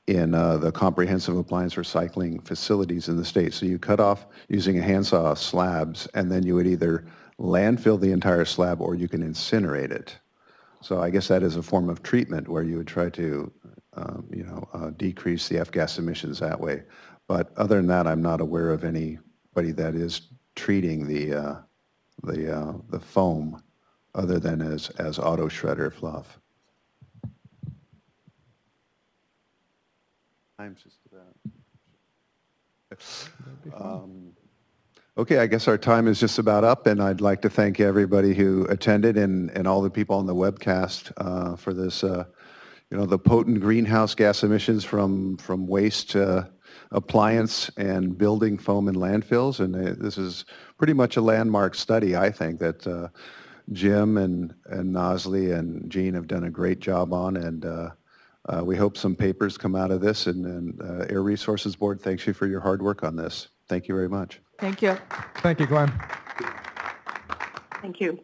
in uh, the comprehensive appliance recycling facilities in the state. So you cut off using a handsaw slabs, and then you would either landfill the entire slab or you can incinerate it. So I guess that is a form of treatment where you would try to, um, you know, uh, decrease the F-gas emissions that way. But other than that, I'm not aware of anybody that is treating the, uh, the, uh, the foam other than as, as auto shredder fluff. Time's just about. Um, Okay, I guess our time is just about up, and I'd like to thank everybody who attended and, and all the people on the webcast uh, for this, uh, you know, the potent greenhouse gas emissions from, from waste uh, appliance and building foam in landfills. And uh, this is pretty much a landmark study, I think, that uh, Jim and, and Nazli and Jean have done a great job on. And uh, we hope some papers come out of this. And, and Air Resources Board thanks you for your hard work on this. Thank you very much. Thank you. Thank you, Glenn. Thank you.